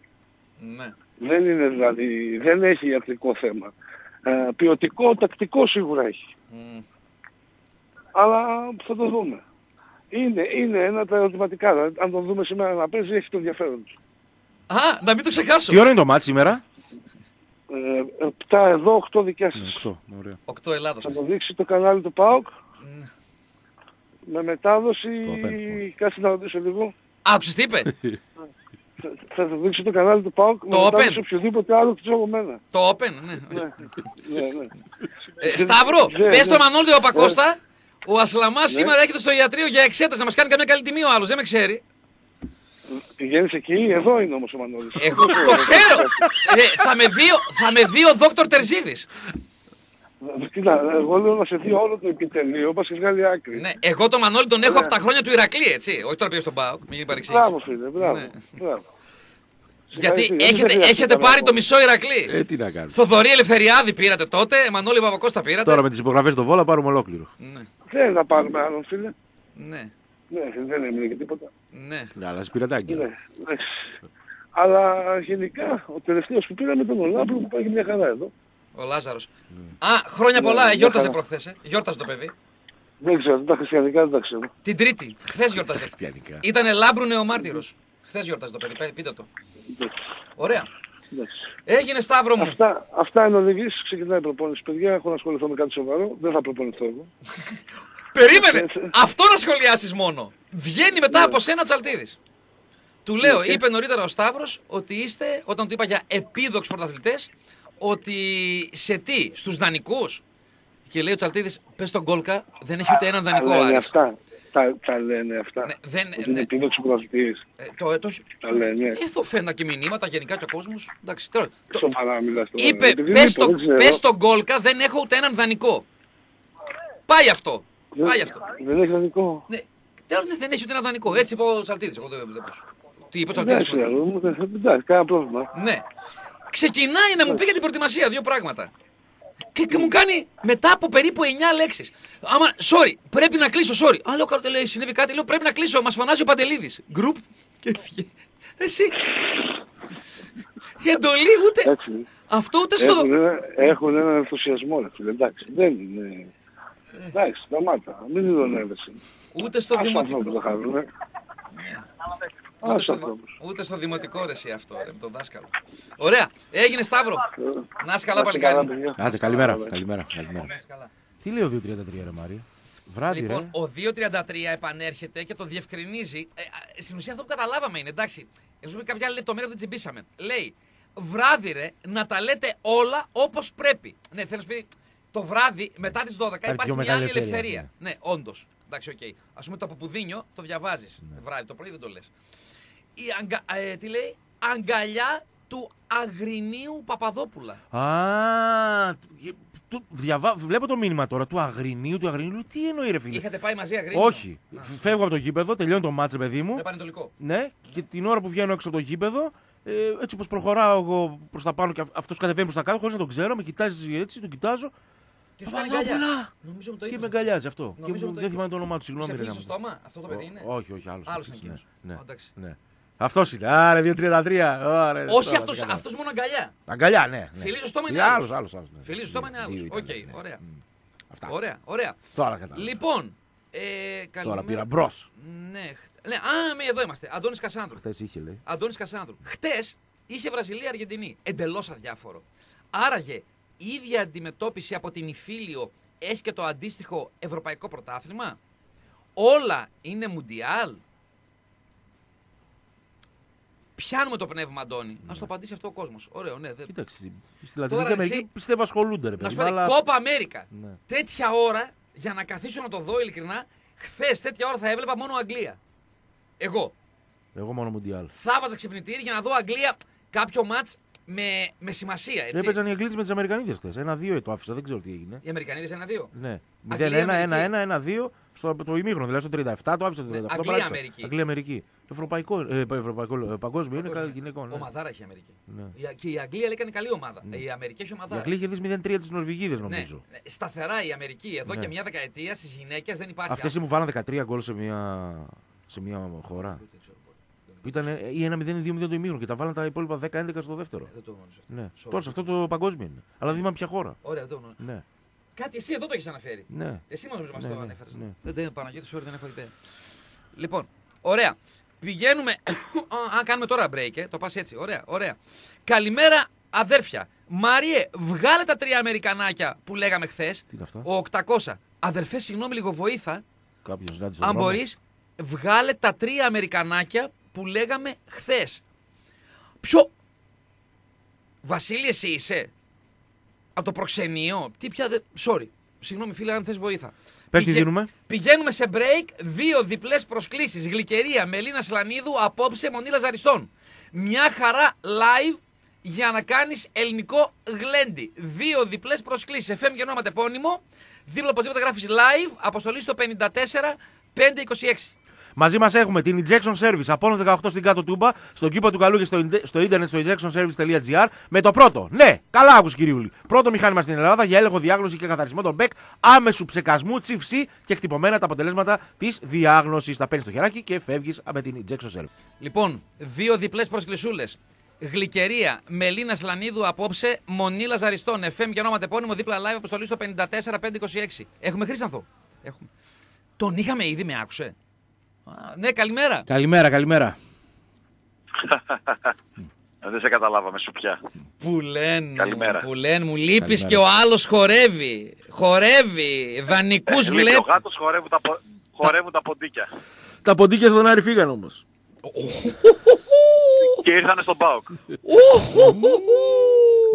Ναι. Δεν είναι δηλαδή, δεν έχει ιατρικό θέμα. Ε, ποιοτικό, τακτικό σίγουρα έχει. Μμ. Αλλά θα το δούμε. Είναι, είναι ένα από τα ερωτηματικά. Δηλαδή, αν τον δούμε σήμερα να παίζει, έχει το ενδιαφέρον του. Α, να μην το ξεχάσω. Τι ώρα είναι το μάτι σήμερα; Ε, 7 εδώ, 8 δικές Ναι, σας. οκτώ, ωραία. Οκτώ Ελλάδος. Θα το δείξει το κανάλι του ΠΑΟΚ Ναι. με μετάδοση. Το Open. Κάτσε να ρωτήσω λίγο. Άκουσες τι είπε. Θα, θα το δείξει το κανάλι του ΠΑΟΚ με Το μετάδοση Open. οποιοδήποτε άλλο εκτός από εμένα. Το Open, ναι. Ναι, ναι, ναι. Ε, Σταύρο, Ναι, πες ναι. στο Μανώλη ο Πακώστα, ο Ασλαμάς Ναι. σήμερα έρχεται στο ιατρείο για εξέταση, να μας κάνει καμιά καλή τιμή ο άλλος, δεν με ξέρει. Πηγαίνεις εκεί, εδώ είναι όμως ο Μανώλης. Εγώ το ξέρω. Ε, θα, με δει, ο- θα με δει ο Δόκτωρ Τερζίδης. Κοίτα, εγώ λέω να σε δει όλο το επιτελείο, όπως έχει βγάλει άκρη. Ναι, εγώ τον Μανώλη τον έχω από τα χρόνια του Ηρακλή, έτσι. Όχι τώρα πήγε στον ΠΑΟΚ, μην γίνει παρεξήγηση. Μπράβο φίλε, μπράβο. Ναι. μπράβο. Γιατί Συγχαρητήρια, δεν έχετε, χρειάζεται έχετε να πάρει πω. το μισό Ηρακλή. Ε, τι να κάνουμε. Θοδωρή Ελευθεριάδη πήρατε τότε, Μανώλη Παπακώστα πήρατε. Τώρα με τις υπογραφές στο Βόλα πάρουμε ολόκληρο. Ναι, Δεν να πάρουμε άλλον φίλε. ναι, Ναι, δεν έμεινε και τίποτα. ναι. Ναι, αλλά σπιρατάκι. Ναι, ναι. Αλλά γενικά ο τελευταίος που πήραμε ήταν ο Λάμπρο που πάει και μια χαρά εδώ. Ο Λάζαρος. Α, χρόνια Ναι, πολλά, μια γιόρταζε χαρά. προχθές, ε. Γιόρταζε το παιδί. Δεν ξέρω, τα χριστιανικά δεν τα ξέρω. Την Τρίτη, χθες γιόρταζε. Χριστιανικά. Ήτανε Λάμπρου νεομάρτυρος. Χθες γιόρταζε το παιδί, πέ- πείτε το. Ωραία. Εντάξει. Έγινε Σταύρο μου. Αυτά, αυτά είναι οδηγήσεις, ξεκινάει η προπόνηση. Παιδιά, έχω να ασχοληθώ με κάτι σοβαρό, δεν θα προπονηθώ εγώ. Περίμενε! Έτσι. Αυτό να σχολιάσεις μόνο. Βγαίνει μετά από σένα ο Τσαλτίδης. Του λέω, Ναι. είπε νωρίτερα ο Σταύρος ότι είστε, όταν του είπα για επίδοξους πρωταθλητές, ότι σε τι, στους δανεικούς; Και λέει ο Τσαλτίδης, πες τον Γκόλκα, δεν έχει ούτε έναν Τα δανεικό ο λένε Άρης. αυτά. Τα, τα λένε αυτά. Ναι, δεν- Ότι ναι. είναι επίδοξο πρωταθλητής. Ε, το, το, Τα λένε. Εδώ φαίνονταν και μηνύματα γενικά και ο κόσμος. Εντάξει, τώρα, το- Σοβαρά μιλάς τώρα. είπε, Επειδή πες, λείπω, το, δεν ξέρω. πες τον Γκόλκα, δεν έχω ούτε έναν δανεικό. Πάει αυτό. Δεν- Πάει αυτό. Δεν έχει δανεικό. Ναι, τέλος, ναι, δεν έχει ούτε ένα δανεικό. Έτσι είπε ο Τσαλτίδης. Εγώ δεν δεν μπορούσα. Τι είπε ο Τσαλτίδης. Εντάξει, ρε, μου, δεν- εντάξει, κανένα πρόβλημα. Ναι. Ξεκινάει να μου πει για την προετοιμασία δύο πράγματα. Και, και μου κάνει μετά από περίπου 9 λέξεις. Άμα, sorry, πρέπει να κλείσω, sorry. Α, λέω, «Κα- λέει, συνέβη κάτι, λέω, πρέπει να κλείσω, μας φωνάζει ο Παντελίδης. Γκρουπ και έφυγε. Εσύ. Η εντολή ούτε. Έτσι. Αυτό ούτε στο. Έχουν, ένα- έχουν έναν ενθουσιασμό, ρε φίλε. Εντάξει, δεν είναι... Εντάξει, σταμάτα. Μην ειρωνεύεσαι. Ούτε στο Ας ανθρώπους δημοτικό. Θα χάζουν. Ούτε Ας στο, ανθρώπους. ούτε στο δημοτικό ρε εσύ αυτό, ρε, με τον δάσκαλο. Ωραία, έγινε Σταύρο. Να είσαι καλά, Να είστε παλικάρι. παιδιά. Άντε, καλημέρα. Καλημέρα. καλημέρα. Να είσαι καλά. Τι λέει ο 233 ρε Μάρια. Βράδυ ρε. Λοιπόν, ο 2.33 επανέρχεται και το διευκρινίζει. Ε, α, στην ουσία αυτό που καταλάβαμε είναι, εντάξει. Έχουμε κάποια άλλη λεπτομέρεια που δεν τσιμπήσαμε. Λέει, βράδυ ρε, να τα λέτε όλα όπως πρέπει. Ναι, θέλω να σου πει, το βράδυ μετά τις 12 υπάρχει πιο μια μεγάλη άλλη ελευθερία. ελευθερία, Ναι, όντως. Εντάξει, οκ. Α πούμε το παπουδίνιο το διαβάζεις Ναι. βράδυ, το πρωί δεν το λες. Αγκα... ε, τι λέει, αγκαλιά του Αγρινίου Παπαδόπουλα. Α, του- διαβα... βλέπω το μήνυμα τώρα του Αγρινίου, του Αγρινίου. Τι εννοεί ρε φίλε; Είχατε πάει μαζί Αγρίνιο; Όχι. Φεύγω από το γήπεδο, τελειώνει το μάτσε, παιδί μου. Με πανετολικό. Ναι, και την ώρα που βγαίνω έξω από το γήπεδο, ε, έτσι όπως προχωράω εγώ προς τα πάνω και αυτός κατεβαίνει προς τα κάτω, χωρίς να τον ξέρω, με κοιτάζει έτσι, τον κοιτάζω. Και σου Παπαδόπουλα! αγκαλιά. Νομίζω μου το Και είπες. με αγκαλιάζει αυτό. Και Νομίζω μου- το δεν είπες. θυμάμαι το όνομά του, συγγνώμη. Σε ρε, φίλησε γάμο. στο στόμα, αυτό το παιδί είναι; Ό- Όχι, όχι, άλλος. Άλλος είναι εκείνος. Ναι. Α, εντάξει. ναι. Αυτός είναι. Άρε, 2-33. Ωραία, Όχι τώρα αυτός, σε καλά. αυτός μόνο αγκαλιά. Αγκαλιά, ναι. ναι. Φιλί στο στόμα είναι άλλο. άλλος. Άλλος, άλλος. Ναι. Φιλί στο στόμα είναι Δύο άλλος. ήταν, Οκ, ναι. ωραία. Μ. Αυτά. Ωραία, ωραία. Τώρα κατάλαβα. Λοιπόν, ε, Τώρα καλημέρα. πήρα μπρος. Ναι, χ- ναι, α, με εδώ είμαστε. Αντώνης Κασάνδρου. Χθες είχε λέει. Αντώνης Κασάνδρου. Χτες είχε Βραζιλία-Αργεντινή. Εντελώς αδιάφορο. Άραγε, η ίδια αντιμετώπιση από την Ιφίλιο έχει και το αντίστοιχο ευρωπαϊκό πρωτάθλημα; Όλα είναι μουντιάλ. Πιάνουμε το πνεύμα, Αντώνη. Α το απαντήσει αυτό ο κόσμος. Ωραίο, ναι. δεν- Κοίταξε. Στη Λατινική Τώρα Αμερική εσύ- πιστεύω ασχολούνται, ρε Να παιδί. σου πω, αλλά- Κόπα Αμέρικα. Ναι. Τέτοια ώρα, για να καθίσω να το δω ειλικρινά, χθες τέτοια ώρα θα έβλεπα μόνο Αγγλία. Εγώ. Εγώ μόνο Μουντιάλ. Θα βάζα ξυπνητήρι για να δω Αγγλία κάποιο ματ με, με σημασία. Έτσι. Έπαιζαν οι Αγγλίδε με τις Αμερικανίδες χθες. Ένα-δύο το άφησα, δεν ξέρω τι έγινε. Οι Αμερικανίδες ένα-δύο. Ναι. Αγγλία, 0-1, Αμερική. 1-1, 1-2 στο το ημίχρονο, δηλαδή στο 37, το άφησα το 38. Αγγλία, παράτησα. Αμερική. Αγγλία, Αμερική. Ευρωπαϊκό, ε, ευρωπαϊκό, ε, παγκόσμιο είναι κα- Παγκόσμιο. γυναικών. Ναι. Ομαδάρα έχει η Αμερική. Ναι. Η- Και η Αγγλία λέει κάνει καλή ομάδα. Η Αμερική έχει Η ομαδάρα. Αγγλία είχε δει 0-3 της Νορβηγίδε Ναι, νομίζω. ναι, σταθερά η Αμερική εδώ Ναι. και μια δεκαετία στις γυναίκες δεν υπάρχει. Αυτές μου βάλαν 13 γκολ σε μια, σε μια χώρα. Δεν ξέρω, δεν- Ήταν ε, ή ένα 0-2-0 το ημίχρονο και τα βάλαν τα υπόλοιπα 10-11 στο δεύτερο. Δεν το γνωρίζω. Ναι. Σοβαρά. Τώρα σε αυτό το παγκόσμιο είναι. Αλλά δεν θυμάμαι ποια χώρα. Ωραία, δεν το γνωρίζω. Ναι. Κάτι εσύ εδώ το έχεις αναφέρει. Ναι. Εσύ νομίζω μας Ναι, το ναι, ανέφερες. ναι. Δεν δεν Παναγιώτης, sorry, δεν έχω ιδέα. Λοιπόν, ωραία. Πηγαίνουμε. Α, κάνουμε τώρα break, ε. το πας έτσι. Ωραία, ωραία. Καλημέρα, αδέρφια. Μάριε, βγάλε τα τρία Αμερικανάκια που λέγαμε χθες. Τι είναι αυτά; Ο 800. Αδερφέ, συγγνώμη, λίγο βοήθα. Κάποιος συνάντησε Αν μπορείς, βγάλε τα τρία Αμερικανάκια που λέγαμε χθες. Ποιο. Βασίλη, εσύ είσαι; Από το προξενείο; Τι πια. Δε... Sorry. Συγγνώμη, φίλε, αν θες βοήθα. Πες τι Πηγα- δίνουμε. Πηγαίνουμε σε break. Δύο διπλές προσκλήσεις. Γλυκερία Μελίνα Σλανίδου απόψε Μονίλα Ζαριστών. Μια χαρά live για να κάνεις ελληνικό γλέντι. Δύο διπλές προσκλήσεις. FM και όνομα επώνυμο. Δίπλα οπωσδήποτε γράφεις live. Αποστολή στο 54 526. Μαζί μας έχουμε την Injection Service από 18 στην κάτω τούμπα, στον κήπο του καλού και στο, ιντε- στο ίντερνετ στο injectionservice.gr με το πρώτο. Ναι, καλά άκου κυριούλη. Πρώτο μηχάνημα στην Ελλάδα για έλεγχο, διάγνωση και καθαρισμό των μπέκ άμεσου ψεκασμού, τσιφσί και εκτυπωμένα τα αποτελέσματα της διάγνωσης. Τα παίρνεις στο χεράκι και φεύγεις με την Injection Service. Λοιπόν, δύο διπλές προσκλησούλες. Γλυκερία Μελίνα Λανίδου απόψε Μονίλα Ζαριστών. FM και ονόματα επώνυμο δίπλα live αποστολή στο 54526. Έχουμε Χρήσανθο. Έχουμε. Τον είχαμε ήδη, με άκουσε; Α, ναι, καλημέρα. Καλημέρα, καλημέρα. Δεν σε καταλάβαμε σου πια. Που λένε, Καλημέρα. που λένε, μου λείπεις Καλημέρα. και ο άλλος χορεύει. Χορεύει, δανεικούς Ε, λείπει βλέπει. Ο γάτος χορεύουν τα, πο- χορεύουν τα ποντίκια. Τα ποντίκια στον Άρη φύγαν όμως. Και ήρθανε στον ΠΑΟΚ.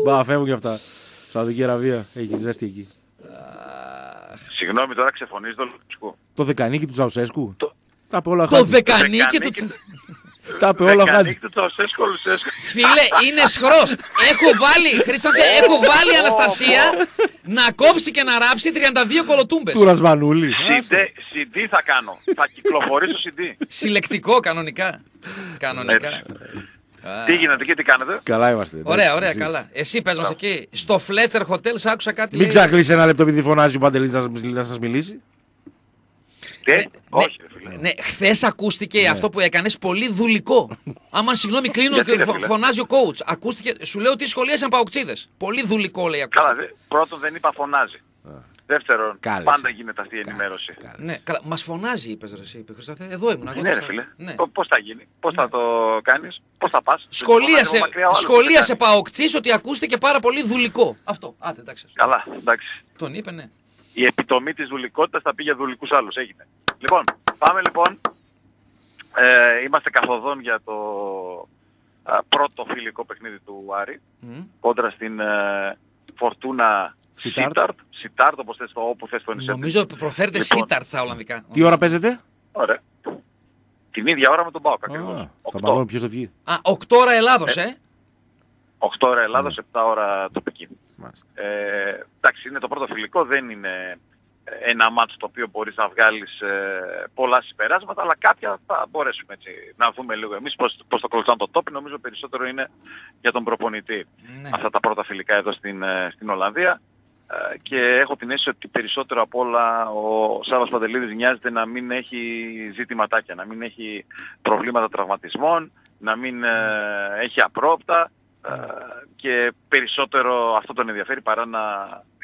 Μπα, φεύγουν και αυτά. Σαουδική Αραβία. Έχει ζέστη εκεί. Συγγνώμη τώρα ξεφωνείς το Λουτσικού. Το δεκανίκι του Τσαουσέσκου. Το- Τα είπε όλα ο Το Χάτζης. δεκανίκι του... Δεκανίκι- Τα είπε όλα ο Χάτζης. Δεκανίκη του Τσαουσέσκου, Λουτσέσκου. Φίλε, είναι σχρός. Έχω βάλει, Χρήσταθε, έχω βάλει Αναστασία να κόψει και να ράψει 32 κολοτούμπες. Του Ρασβανούλη. CD, CD θα κάνω. Θα κυκλοφορήσω CD. Συλλεκτικό κανονικά. Κανονικά. Έτσι. Τι γίνεται και τι κάνετε; Καλά είμαστε. Ωραία, εντάξει, ωραία, εσείς. καλά. Εσύ πες μας εκεί. Στο Fletcher Hotel σ' άκουσα κάτι. Μην λέει- ξακλείσει ένα λεπτό επειδή φωνάζει ο Παντελής να σας- να σας μιλήσει. Τι, Ναι, όχι ρε φίλε. Ναι, χθες ακούστηκε αυτό που έκανες πολύ δουλικό. Άμα συγγνώμη, κλείνω Γιατί, και ρε φω- φίλε; φωνάζει ο coach. Ακούστηκε, σου λέω ότι σχολίασαν παοξίδε. Πολύ δουλικό λέει ακούστηκε. Καλά, δε, πρώτον δεν είπα φωνάζει. Δεύτερον, Κάλεσε. πάντα γίνεται αυτή η ενημέρωση. Ναι, καλά. Μας φωνάζει, είπες ρε, εσύ, είπε Χρυσταθέ. Εδώ ήμουν. εγώ Ναι το ρε σα- φίλε. Ναι. Πο- Πώς θα γίνει, πώς θα το κάνεις, πώς θα πας. Σχολίασε, Φωνάζει από μακριά ο άλλος, σχολίασε τι θα κάνει. παοξής ότι ακούστηκε πάρα πολύ δουλικό. Αυτό. Άντε, εντάξει. Καλά, εντάξει. Τον είπε, ναι. Η επιτομή της δουλικότητας θα πήγε δουλικούς άλλους. Έγινε. Λοιπόν, πάμε λοιπόν. Ε, είμαστε καθοδόν για το α, πρώτο φιλικό παιχνίδι του Άρη. Μμ. Κόντρα στην ε, Φορτούνα Σιτάρτ. Σίταρτ. Σιτάρτ όπως θες το όπου θες το νησί. Νομίζω προφέρεται Λοιπόν. Σίταρτ στα Ολλανδικά. Τι ώρα παίζετε; Ωραία. Την ίδια ώρα με τον Πάοκ Α, ακριβώς. Θα Οκτώ. μάλλον ποιος θα βγει. Α, 8 ώρα Ελλάδος, ε. 8 ώρα Ελλάδος, 7 ώρα τοπική. Μάλιστα. Ε, εντάξει, είναι το πρώτο φιλικό, δεν είναι ε, ένα μάτσο το οποίο μπορείς να βγάλεις ε, πολλά συμπεράσματα, αλλά κάποια θα μπορέσουμε έτσι, να δούμε λίγο εμείς πώς, πώς το κολοτσάνε το τόπι. Νομίζω περισσότερο είναι για τον προπονητή Ναι. αυτά τα πρώτα φιλικά εδώ στην, ε, στην Ολλανδία. Ε, και έχω την αίσθηση ότι περισσότερο απ' όλα ο Σάββας Παντελίδης νοιάζεται να μην έχει ζητηματάκια, να μην έχει προβλήματα τραυματισμών, να μην ε, έχει απρόπτα ε, και περισσότερο αυτό τον ενδιαφέρει παρά να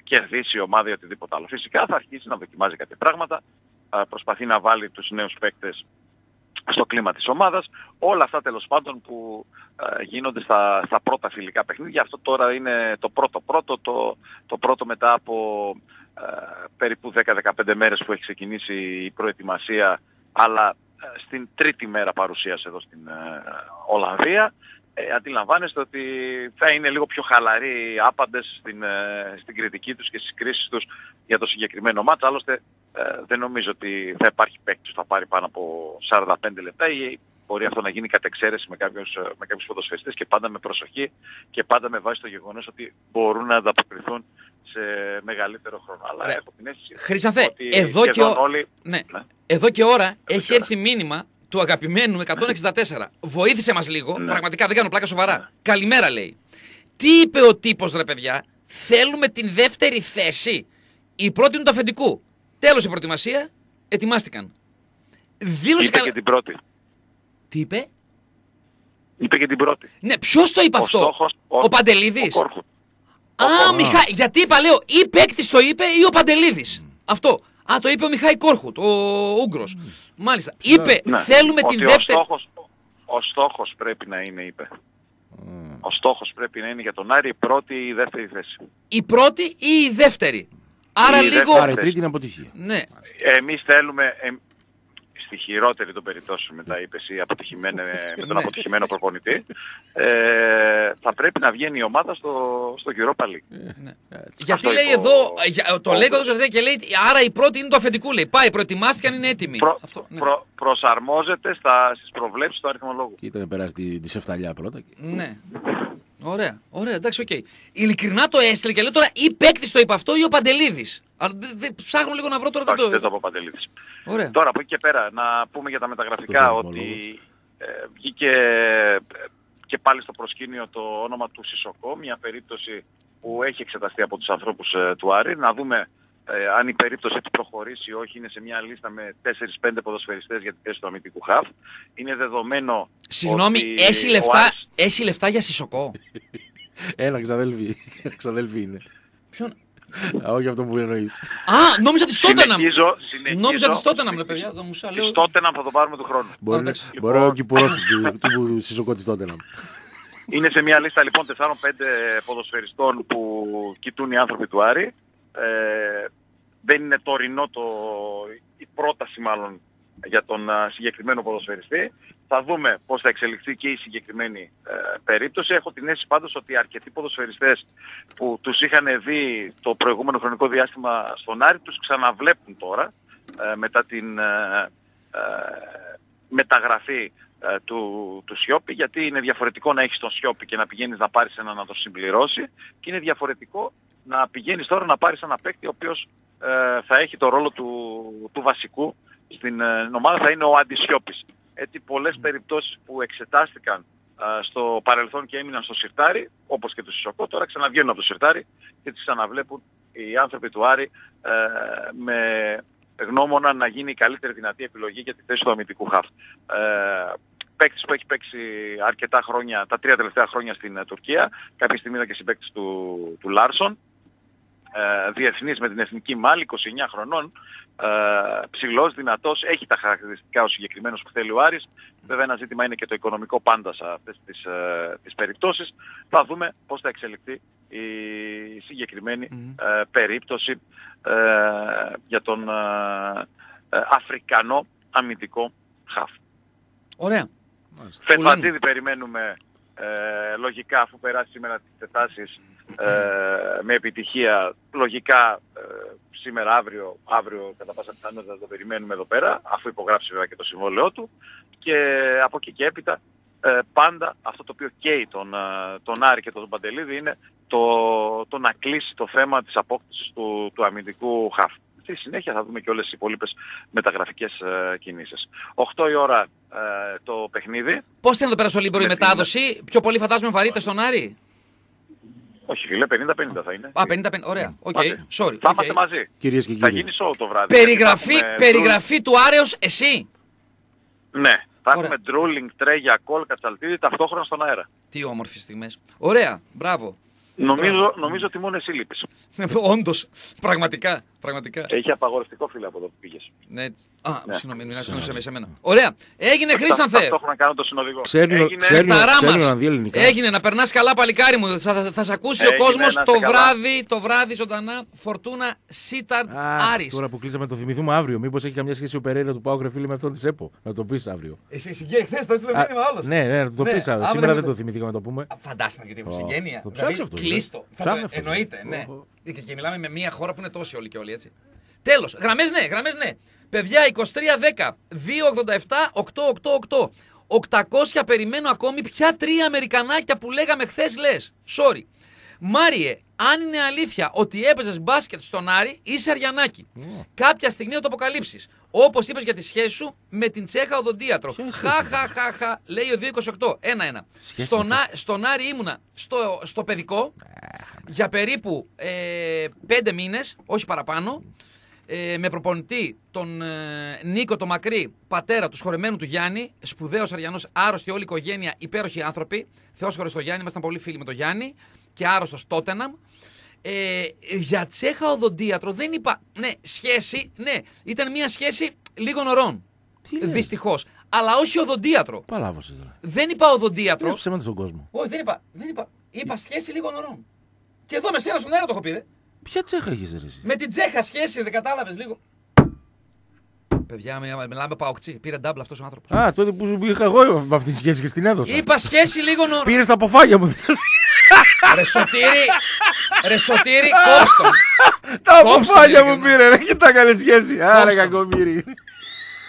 κερδίσει η ομάδα ή οτιδήποτε άλλο. Φυσικά θα αρχίσει να δοκιμάζει κάποια πράγματα, ε, προσπαθεί να βάλει τους νέους παίκτες στο κλίμα της ομάδας. Όλα αυτά τέλος πάντων που ε, γίνονται στα, στα πρώτα φιλικά παιχνίδια. Αυτό τώρα είναι το πρώτο πρώτο, το, το πρώτο μετά από ε, περίπου 10-15 μέρες που έχει ξεκινήσει η προετοιμασία, αλλά ε, στην τρίτη μέρα παρουσίας εδώ στην ε, Ολλανδία. Ε, αντιλαμβάνεστε ότι θα είναι λίγο πιο χαλαροί οι άπαντες στην, ε, στην κριτική τους και στις κρίσεις τους για το συγκεκριμένο μάτς. Άλλωστε ε, δεν νομίζω ότι θα υπάρχει παίκτης που θα πάρει πάνω από 45 λεπτά ή μπορεί αυτό να γίνει κατ' εξαίρεση με κάποιους, ε, με κάποιους ποδοσφαιριστές και πάντα με προσοχή και πάντα με βάση το γεγονός ότι μπορούν να ανταποκριθούν σε μεγαλύτερο χρόνο. Αλλά Ωραία. έχω την αίσθηση Χρυσαφέ, ότι εδώ και, σχεδόν ο... όλοι... ναι. Ναι. εδώ και ώρα έχει ώρα. έρθει μήνυμα του αγαπημένου 164. Βοήθησε μας λίγο, Ναι. πραγματικά δεν κάνω πλάκα σοβαρά. Καλημέρα λέει. Τι είπε ο τύπος ρε παιδιά, θέλουμε την δεύτερη θέση. Η πρώτη είναι του αφεντικού. Τέλος η προετοιμασία, ετοιμάστηκαν. Δήλωσε Είπε κα- και την πρώτη. Τι είπε; Είπε και την πρώτη. Ναι, ποιος το είπε Ο αυτό, στόχος, ο, ο- Παντελίδης. Ο Κόρχου. Α, Μιχά... γιατί είπα, λέω, ή παίκτης το είπε ή ο Παντελίδης. Αυτό. Α, το είπε ο Μιχάη Κόρχουτ, ο Ούγγρος. Μάλιστα. Είπε, Ναι. θέλουμε Ότι την ο δεύτερη. στόχος, ο στόχος πρέπει να είναι, είπε. Ο στόχος πρέπει να είναι για τον Άρη η πρώτη ή η δεύτερη θέση. Η πρώτη ή η δεύτερη. Άρα Η λίγο. δεύτερη. Άρα η τρίτη είναι αποτυχία. Ναι. Εμείς θέλουμε, ε, στη χειρότερη των περιπτώσεων με τα είπες ή αποτυχημένη- με τον Ναι. αποτυχημένο προπονητή, ε, θα πρέπει να βγαίνει η ομάδα στο, στο Europa League. ναι. Έτσι. Γιατί Αυτό λέει είπε ο- εδώ, ε, για- το ο λέει Ούγγρος. εδώ και λέει, άρα η πρώτη είναι το αφεντικού. Λέει, πάει, προετοιμάστηκαν, είναι έτοιμοι. Προ, Αυτό, ναι. προ- προσαρμόζεται στα, στις προβλέψεις του αριθμολόγου. Και ήταν να περάσει τη, τη Σεφταλιά πρώτα. και- Ναι. Ωραία, ωραία, εντάξει, οκ. Ειλικρινά το έστειλε και λέει τώρα ή παίκτης το είπε αυτό ή ο Παντελίδης. Ψάχνω λίγο να βρω τώρα. Όχι, δεν δεν το το... πω Παντελίδης. Ωραία. Τώρα από εκεί και πέρα να πούμε για τα μεταγραφικά Αυτό το ότι ε, βγήκε ε, και πάλι στο προσκήνιο το όνομα του Σισοκό, μια περίπτωση που έχει εξεταστεί από τους ανθρώπους ε, του Άρη. Να δούμε ε, αν η περίπτωση του προχωρήσει ή όχι είναι σε μια λίστα με 4-5 ποδοσφαιριστές για τη θέση του αμυντικού χαφ. Είναι δεδομένο Συγγνώμη, ότι έχει ο λεφτά, Άρης- έχει λεφτά για σισοκό. Ένα ξαδέλφι. Ένα ξαδέλφι είναι. Ποιον... Α, όχι αυτό που εννοείς. Α, νόμιζα τη Τότεναμ. Συνεχίζω, συνεχίζω. Νόμιζα τη Τότεναμ, ρε παιδιά. Το μουσά, λέω. Της Τότεναμ θα το πάρουμε του χρόνου. Μπορεί, εντάξει. μπορεί ο Λοιπόν, κυπουρός του, του, του Σιζοκό της τότε να. Είναι σε μια λίστα λοιπόν 4-5 ποδοσφαιριστών που κοιτούν οι άνθρωποι του Άρη. Ε, δεν είναι τωρινό το, η πρόταση μάλλον για τον α, συγκεκριμένο ποδοσφαιριστή. Θα δούμε πώς θα εξελιχθεί και η συγκεκριμένη ε, περίπτωση. Έχω την αίσθηση πάντως ότι αρκετοί ποδοσφαιριστές που τους είχαν δει το προηγούμενο χρονικό διάστημα στον Άρη τους ξαναβλέπουν τώρα ε, μετά την ε, ε, μεταγραφή ε, του, του Σιώπη γιατί είναι διαφορετικό να έχεις τον Σιώπη και να πηγαίνεις να πάρεις ένα να το συμπληρώσει και είναι διαφορετικό να πηγαίνεις τώρα να πάρεις ένα παίκτη ο οποίος ε, θα έχει το ρόλο του, του βασικού στην ε, ομάδα θα είναι ο Αντισιώπης. Έτσι πολλές περιπτώσεις που εξετάστηκαν ε, στο παρελθόν και έμειναν στο Σιρτάρι, όπως και του Σισοκό, τώρα ξαναβγαίνουν από το Σιρτάρι και τις ξαναβλέπουν οι άνθρωποι του Άρη ε, με γνώμονα να γίνει η καλύτερη δυνατή επιλογή για τη θέση του αμυντικού χαφ. Ε, παίκτης που έχει παίξει αρκετά χρόνια, τα τρία τελευταία χρόνια στην ε, Τουρκία, κάποια στιγμή ήταν και συμπαίκτης του, του Λάρσον, ε, διεθνής με την εθνική Μάλη, 29 χρονών, ε, ψηλός, δυνατός, έχει τα χαρακτηριστικά ο συγκεκριμένος που θέλει ο Άρης. Βέβαια ένα ζήτημα είναι και το οικονομικό πάντα σε αυτές τις, ε, τις περιπτώσεις. Θα δούμε πώς θα εξελιχθεί η συγκεκριμένη ε, περίπτωση ε, για τον ε, ε, Αφρικανό αμυντικό χαφ. Ωραία. Φετβατζίδη περιμένουμε ε, λογικά αφού περάσει σήμερα τις εξετάσεις ε, με επιτυχία λογικά ε, σήμερα αύριο, αύριο κατά πάσα πιθανότητα θα το περιμένουμε εδώ πέρα αφού υπογράψει βέβαια και το συμβόλαιό του και από εκεί και έπειτα ε, πάντα αυτό το οποίο καίει τον, ε, τον Άρη και τον Παντελίδη είναι το, το να κλείσει το θέμα της απόκτησης του, του αμυντικού χαφ. Στη συνέχεια θα δούμε και όλες οι υπόλοιπες μεταγραφικές ε, κινήσεις. 8 η ώρα ε, το παιχνίδι. Πώς θα είναι εδώ πέρα στο Λίμπερο η Με την- μετάδοση, πιο πολύ φαντάζομαι βαρύτες στον Άρη; Όχι φίλε, 50-50 θα είναι. Α, 50-50, ωραία. Οκ, Μαζί. sorry. Θα οκ. είμαστε μαζί. Κυρίες και Θα κύριοι. γίνει show το βράδυ. Περιγραφή, Θα έχουμε περιγραφή του Άρεος εσύ. drooling- Ναι. Θα Ωραία. έχουμε drooling, τρέγια, κόλ, κατσαλτίδι ταυτόχρονα στον αέρα. Τι όμορφες στιγμές. Ωραία, μπράβο. Νομίζω, νομίζω ότι μόνο εσύ λείπεις. Όντως, πραγματικά, πραγματικά. Έχει απαγορευτικό φίλε από εδώ που πήγες. Ναι, έτσι. Α, Ναι. συγγνώμη, μιλάς σε σε μένα. Ωραία. Έγινε Χρήσανθε. Ταυτόχρονα κάνω το συνοδηγό. Ξέρουν- Έγινε... ξέρουν- Ταρά ξέρουν μας. να δει ελληνικά. Έγινε να περνάς καλά παλικάρι μου. Θα, θα, θα σε ακούσει ο Έγινε, κόσμος να το είσαι καλά. βράδυ, το βράδυ ζωντανά. Φορτούνα Σίταρντ Α, Άρης. τώρα που κλείσαμε το θυμηθούμε αύριο. Μήπως έχει καμιά σχέση ο Περέιρα του Πάου φίλε με αυτόν της ΕΠΟ; Να το πεις αύριο. Εσύ συγγένει χθες το έστειλε Α, μήνυμα άλλος. Ναι, ναι, να το Ναι, πεις αύριο. άμα Σήμερα δεν- δεν το θυμηθήκαμε να το πούμε. Φαντάστηκα γιατί έχω Ω, συγγένεια. το ψάξει αυτό, Κλείστο. βέβαια. Θα Ψάχνει το- αυτό, Εννοείται, βέβαια. ναι. Ω, ω. Και, και μιλάμε με μια χώρα που είναι τόσοι όλοι και όλοι έτσι. Τέλος. Γραμμές ναι, γραμμές ναι. Παιδιά 2310 287 888. 800 περιμένω ακόμη. Ποια τρία Αμερικανάκια που λέγαμε χθες λες. Sorry. Μάριε, αν είναι αλήθεια ότι έπαιζες μπάσκετ στον Άρη, είσαι Αριανάκη. Κάποια στιγμή θα το αποκαλύψεις. Όπως είπες για τη σχέση σου με την Τσέχα οδοντίατρο. Ποια σχέση, Χα, χα, χα, χα, λέει ο 228. Ένα-ένα. Σχέση Στον, με Ά- στον Άρη ήμουνα στο, στο παιδικό για περίπου ε, πέντε μήνες, όχι παραπάνω, ε, με προπονητή τον ε, Νίκο το Μακρύ, πατέρα του σχορεμένου του Γιάννη, σπουδαίος Αριανός, άρρωστοι όλη η οικογένεια, υπέροχοι άνθρωποι. Θεός χωρίς το Γιάννη, ήμασταν πολύ φίλοι με τον Γιάννη και άρρωστος Τότεναμ. Ε, για Τσέχα οδοντίατρο δεν είπα, ναι, σχέση, ναι, ήταν μια σχέση λίγων ωρών. Τι λες; Δυστυχώς. Αλλά όχι οδοντίατρο. Παλάβωσες τώρα. Δεν είπα οδοντίατρο. Λες ψέματα στον κόσμο. Όχι, δεν είπα. Δεν είπα. Είπα σχέση λίγων ωρών. Και εδώ με σένα στον αέρα το έχω πει, ρε. Ποια τσέχα έχεις ρε εσύ; Με την Τσέχα σχέση, δεν κατάλαβες λίγο. Παιδιά, με- μιλάμε παοκτσί. Πήρε double αυτός ο άνθρωπος. Α, τότε που είχα εγώ με αυτή τη σχέση και στην έδωσα. Είπα σχέση λίγων ωρών. Πήρες τα αποφάγια μου. Ρε σωτήρι, ρε σωτήρι, κόψτον. Τα Κόψτε αποφάγια λίγο, μου ναι. πήρε, ρε, και τα έκανε σχέση. Άρα Κόψτε. κακομύρι.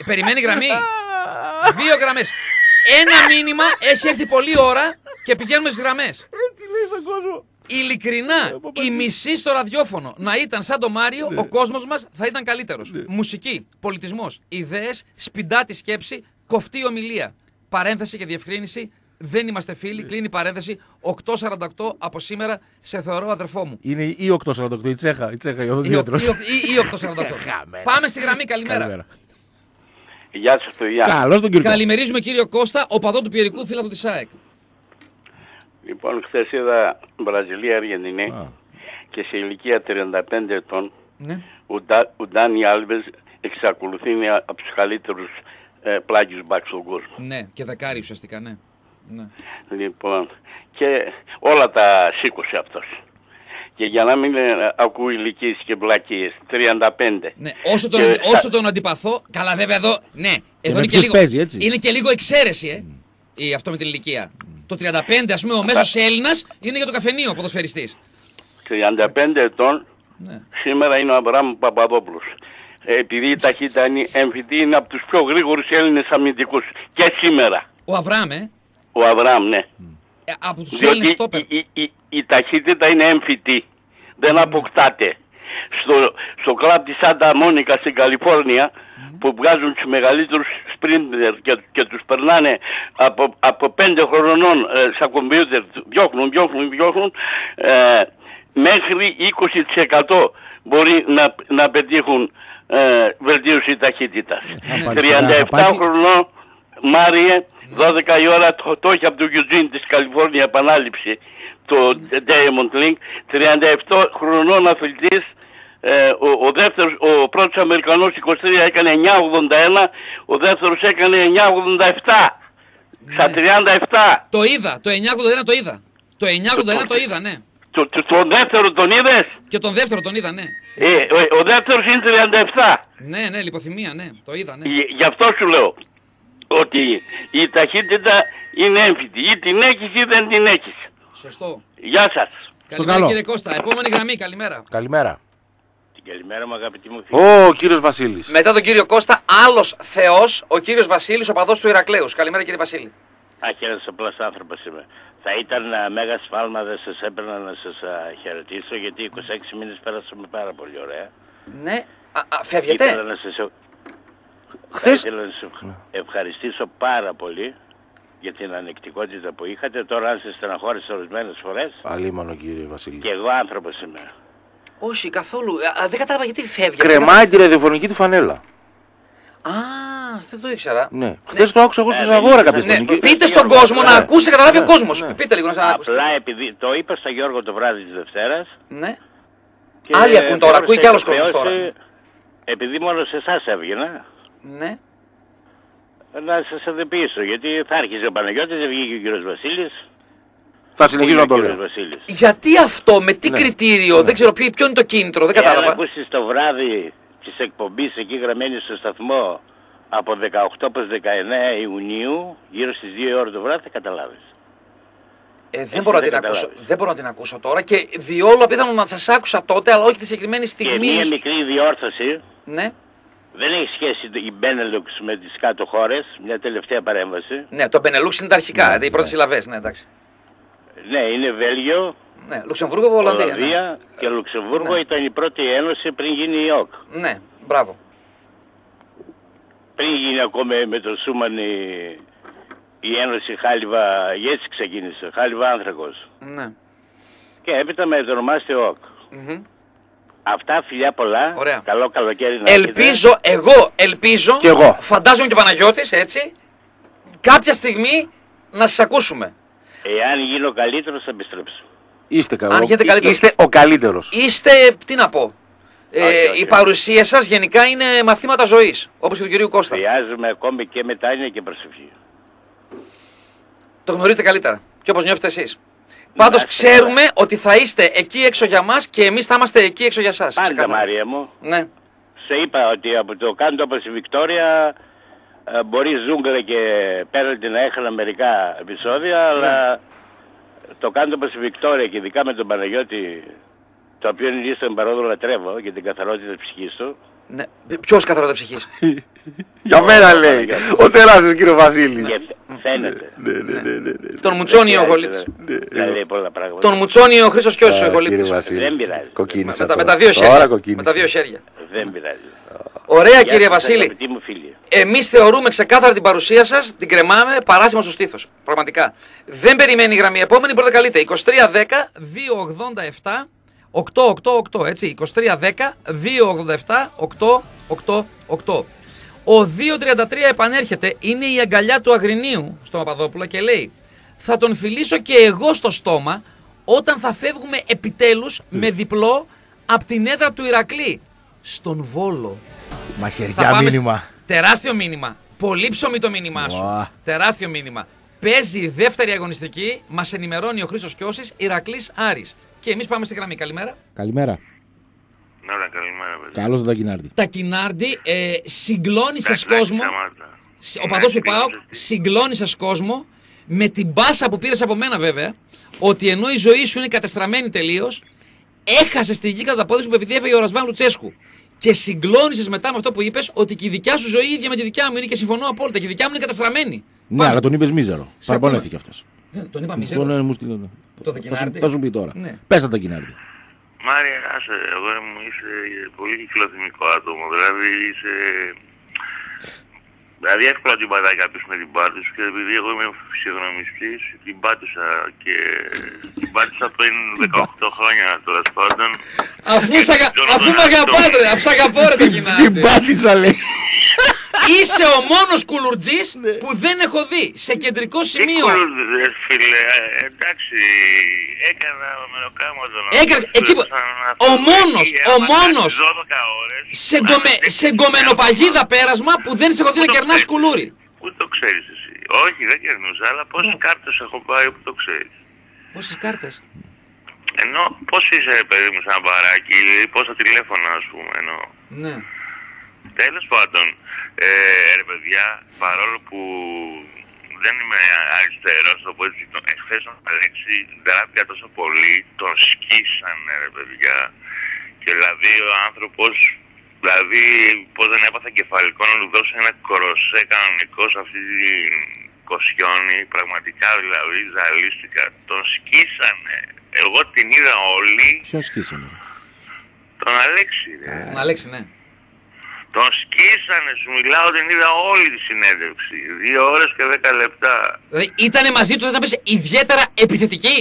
Περιμένει γραμμή. Δύο γραμμές. Ένα μήνυμα έχει έρθει πολλή ώρα και πηγαίνουμε στις γραμμές. Τι λέει στον κόσμο. Ειλικρινά, η μισή στο ραδιόφωνο να ήταν σαν το Μάριο, Ναι. ο κόσμος μας θα ήταν καλύτερος. Μουσική, πολιτισμός, ιδέες, σπιντάτη σκέψη, κοφτή ομιλία. Παρένθεση και διευκρίνηση. Δεν είμαστε φίλοι. Ναι. Κλείνει η παρένθεση. 8.48 από σήμερα σε θεωρώ αδερφό μου. Είναι η 848, η Τσέχα, η Τσέχα, η Ή, οδοντίατρος. ή, ή, ή 8.48. Χαμένα. Πάμε στη γραμμή. Καλημέρα. Καλημέρα. Γεια σας παιδιά. Καλώς τον κύριο. Καλημερίζουμε κύριο Κώστα, οπαδό του Πιερικού φίλαθου της ΑΕΚ. Λοιπόν, χθες είδα Βραζιλία-Αργεντινή Α. και σε ηλικία 35 ετών Ναι. ο, Ντα, ο Ντάνι Άλβες εξακολουθεί να είναι από τους καλύτερους ε, πλάγιους μπακς στον κόσμο. ναι, και δεκάρι ουσιαστικά, ναι. Ναι. Λοιπόν, και όλα τα σήκωσε αυτός. Και για να μην ε, ακούει ηλικίες και βλακίες, 35. Ναι, όσο τον, Και αντι- θα- όσο τον αντιπαθώ, καλά βέβαια εδώ, ναι, εδώ με είναι και, ποιους λίγο, παίζει, έτσι; είναι και λίγο εξαίρεση, ε, η, αυτό με την ηλικία. Το 35, ας πούμε, ο μέσος Έλληνας είναι για το καφενείο, ο ποδοσφαιριστής. 35 ετών, Ναι. σήμερα είναι ο Αβραάμ Παπαδόπουλος. Ε, Επειδή η ταχύτητα είναι έμφυτη, είναι από τους πιο γρήγορους Έλληνες αμυντικούς. Και σήμερα. Ο Αβραάμ, ε, Ο Αβραάμ, ναι. ε, από τους Έλληνες Διότι στόπερ. η, η, η, η ταχύτητα είναι έμφυτη. Δεν αποκτάται. Στο, στο κλαμπ της Σάντα Μόνικα στην Καλιφόρνια που βγάζουν τους μεγαλύτερους σπρίντερ και, και τους περνάνε από, από 5 χρονών ε, στα κομπιούτερ, διώχνουν, διώχνουν, διώχνουν ε, μέχρι 20% μπορεί να, να πετύχουν ε, βελτίωση ταχύτητας. πάρεις 37 ένα καπάκι. χρονών Μάριε, 12 η ώρα το, το έχει από το Eugene της Καλιφόρνια επανάληψη το Diamond Link. 37 χρονών αθλητής, ε, ο, ο, δεύτερος, ο πρώτος Αμερικανός 23 έκανε 9,81, ο δεύτερος έκανε 9,87. Στα 37. Το είδα, το 981 το είδα. Το 981 το είδα, ναι. Το, το, τον δεύτερο τον είδες; Και τον δεύτερο τον είδα, ναι. Ε, ο, ο δεύτερος είναι 37. Ναι, ναι, λιποθυμία, ναι, το είδα, ναι. Γι- Γι' αυτό σου λέω ότι η ταχύτητα είναι έμφυτη. Ή την έχεις ή δεν την έχεις. Σωστό. Γεια σας. Καλημέρα καλό. κύριε Κώστα. Επόμενη γραμμή, καλημέρα. Καλημέρα. Καλημέρα μου αγαπητοί μου φίλοι. Ο κύριος Βασίλης. Μετά τον κύριο Κώστα, άλλος Θεός, ο κύριος Βασίλης, ο παδός του Ηρακλέους. Καλημέρα κύριε Βασίλη. Αχαίρετος απλός άνθρωπος είμαι. Θα ήταν α, μέγα σφάλμα δεν σας έπαιρνα να σας α, χαιρετήσω γιατί 26 μήνες πέρασαμε πάρα πολύ ωραία. Ναι, α, α, Ήθελα φεύγετε. να σας, ε- θα Χθε. ήθελα να σας ευχαριστήσω πάρα πολύ για την ανεκτικότητα που είχατε. Τώρα αν σε στεναχώρησα ορισμένες φορές Αλίμονο κύριε Βασίλη. και εγώ άνθρωπος είμαι. Όχι, καθόλου. Α, δεν κατάλαβα γιατί φεύγετε. Κρεμάει τη ραδιοφωνική του φανέλα. Α, δεν το ήξερα. Ναι. Χθες το άκουσα εγώ στο Ε, Ζαγόρα δεν κάποια Ναι, στιγμή. πείτε στον κόσμο να Ναι. ακούσει, να καταλάβει ο Ναι, κόσμος. ναι. Πείτε λίγο να σας ακούσει. Απλά επειδή το είπα στον Γιώργο το βράδυ της Δευτέρας Ναι. και Άλλοι ακούν τώρα, θεώρησα ακούει κι άλλος κόσμος υποχρεώση, τώρα. Επειδή μόνο σε εσάς έβγαινα, Ναι. να σας αδεπίσω, γιατί θα άρχισε ο Παναγιώτης, δεν βγήκε ο κύριος Βασίλης. Θα συνεχίσω Πού να είναι το ο κύριος λέω. Βασίλης; Γιατί αυτό, με τι Ναι. κριτήριο, δεν ξέρω ποιο, ποιο είναι το κίνητρο, δεν Εάν κατάλαβα. ακούσεις το βράδυ της εκπομπής εκεί γραμμένη στο σταθμό από 18 προς 19 Ιουνίου, γύρω στις 2 ώρες το βράδυ θα καταλάβεις. Ε, δεν, Έτσι μπορώ να δεν την ακούσω, καταλάβεις. δεν μπορώ να την ακούσω τώρα και διόλου απίθανο να σας άκουσα τότε, αλλά όχι τη συγκεκριμένη Και στιγμή. μία μικρή διόρθωση, Ναι. Δεν έχει σχέση το- η Benelux με τις κάτω χώρες, μια τελευταία παρέμβαση. Ναι, το Μπενελούξ είναι τα αρχικά, Ναι, οι πρώτες ναι. συλλαβές. Ναι, εντάξει. Ναι, είναι Βέλγιο, Ναι, Λουξεμβούργο, Ολλανδία. Ναι. Ολλανδία και Λουξεμβούργο Ναι. ήταν η πρώτη ένωση πριν γίνει η ΟΚ. ναι, μπράβο. Πριν γίνει ακόμα με τον Σούμαν η, η ένωση Χάλιβα, έτσι ξεκίνησε, Χάλιβα Άνθρακος. Ναι. Και έπειτα με ονομάστε ΟΚ. Μμμ. Αυτά φιλιά πολλά. Ωραία. Καλό καλοκαίρι να έχετε. Ελπίζω, εγώ ελπίζω, Κι εγώ. φαντάζομαι και ο Παναγιώτης, έτσι, κάποια στιγμή να σας ακούσουμε. Εάν γίνω καλύτερος θα επιστρέψω. Είστε Αν καλό. γίνετε καλύτερος. Είστε ο καλύτερος. Είστε, τι να πω, ε, Όχι, όχι. η παρουσία σας γενικά είναι μαθήματα ζωής, όπως και του κυρίου Κώστα. Χρειάζομαι ακόμη και μετάνοια και προσευχή. Το γνωρίζετε καλύτερα και όπως νιώθετε εσείς. Πάντως είστε ξέρουμε ότι θα είστε εκεί έξω για μας και εμείς θα είμαστε εκεί έξω για σας. Πάντα Ξεκάθαρα. Μάρια μου. Ναι. Σε είπα ότι από το κάτω όπως η Βικτόρια ε, μπορεί ζούγκρα και πέραντι να έχανα μερικά επεισόδια, αλλά το κάτω όπως η Βικτόρια και ειδικά με τον Παναγιώτη, το οποίο είναι στον παρόδο λατρεύω για την καθαρότητα της ψυχής του, ναι. Ποιος καθαρότητα ψυχής; Για μένα λέει. Παναγιώτη. Ο τεράστιος κύριο Βασίλης. και φαίνεται. Ναι, ναι, ναι, ναι, ναι. Τον μουτσώνει ο Δεν Χολίπης. χρειάζεται να λέει πολλά πράγματα. Τον μουτσώνει ο Χρήστος Κιώσης ο Α, Χολίπης. Κύριε Βασίλη. Δεν πειράζει. Κοκκίνησα Με τα, με τώρα. τα δύο Τώρα χέρια. κοκκίνησα. Με τα δύο χέρια. Δεν πειράζει. Ωραία Γεια κύριε σας, Βασίλη. αγαπητοί μου φίλοι. Εμείς θεωρούμε ξεκάθαρα την παρουσία σας, την κρεμάμε, παράσημα στο στήθος. Πραγματικά. Δεν περιμένει η γραμμή επόμενη, μπορείτε να καλείτε. 2310 287 888, έτσι. 2310 287 888. Ο 233 επανέρχεται, είναι η αγκαλιά του Αγρινίου στο Παπαδόπουλο και λέει θα τον φιλήσω και εγώ στο στόμα όταν θα φεύγουμε επιτέλους με διπλό από την έδρα του Ηρακλή. Στον Βόλο. Μαχαιριά Θα πάμε μήνυμα. σ- Τεράστιο μήνυμα. Πολύ ψωμί το μήνυμά σου. Ουα. Τεράστιο μήνυμα. Παίζει η δεύτερη αγωνιστική, μας ενημερώνει ο Χρήστος Κιώσης, Ηρακλής Άρης. Και εμείς πάμε στη γραμμή. Καλημέρα. Καλημέρα. Ναι, ωραία, καλημέρα, παιδιά. Καλώς τον Τακινάρτη. Τα Κινάρντι, ε, συγκλώνησες Εντάξει, κόσμο. σταμάτα. Ο Ναι, παδό του κυρίως Πάου, ότι- συγκλώνησες κόσμο με την μπάσα που πήρες από μένα βέβαια, ότι ενώ η ζωή σου είναι κατεστραμμένη τελείως, έχασες τη γη κατά τα πόδια σου επειδή έφεγε ο Ρασβάν Λουτσέσκου. Και συγκλώνησες μετά με αυτό που είπες ότι και η δικιά σου ζωή ίδια με τη δικιά μου είναι και συμφωνώ απόλυτα. Και η δικιά μου είναι κατεστραμμένη. Ναι, Πάμε. αλλά τον είπες μίζερο. Παραπονέθηκε αυτός. Δεν, τον είπα μίζερο. Τον, ε, μου στείλε. Το θα, σου, Τακινάρτη. θα σου πει τώρα. Ναι. Πες τα Τακινάρτη. Μάρια, άσε, εγώ μου είσαι πολύ κυκλοθυμικό άτομο. Δηλαδή είσαι... Δηλαδή εύκολα την πατάει κάποιος με την πάτη σου και επειδή εγώ είμαι φυσιογνωμιστής, την πάτησα και την πάτησα πριν 18 χρόνια τέλος πάντων. Αφού, σ' αγα- Τον αφού τον με αγαπάς τον- ρε, αφού σ' αγαπώ ρε Την Τακινάρτη. πάτησα λέει. Είσαι ο μόνος κουλουρτζής που δεν έχω δει σε κεντρικό Τι σημείο. κουλου- ρε φίλε, ε, εντάξει, έκανα μεροκάματο να Έκανες, σου εκεί που- σαν ο αυτό, μόνος, εκεί, ο άμα μόνος. κάνεις 12 ώρες, σε, να γκομε, μετέχεις σε γκομενοπαγίδα πέρασμα που δεν σε έχω δει Πού να το κερνάς ξέρεις; κουλούρι. Πού το ξέρεις εσύ; Όχι, δεν κερνούσα, αλλά πόσες Ναι. κάρτες έχω πάει που το ξέρεις; Πόσες κάρτες; Ενώ πώς είσαι ρε παιδί μου σαν παράκι, πόσα τηλέφωνα ας πούμε, ενώ. Ναι. Τέλος πάντων, ε, ρε παιδιά, παρόλο που δεν είμαι αριστερός, το πω έτσι, τον, εχθές τον Αλέξη δράπια τόσο πολύ, τον σκίσανε ρε παιδιά. Και δηλαδή ο άνθρωπος, δηλαδή πώς δεν έπαθε κεφαλικό να του δώσει ένα κοροσέ κανονικό σε αυτή την κοσιόνη, πραγματικά δηλαδή ζαλίστηκα. Τον σκίσανε. Εγώ την είδα όλη, Ποιος σκίσαμε. τον Αλέξη. ρε. Τον Αλέξη, ναι. Τον σκίσανε, σου μιλάω, την είδα όλη τη συνέντευξη. Δύο ώρες και δέκα λεπτά. Δηλαδή ήτανε μαζί του, θες να πεις, ιδιαίτερα επιθετική;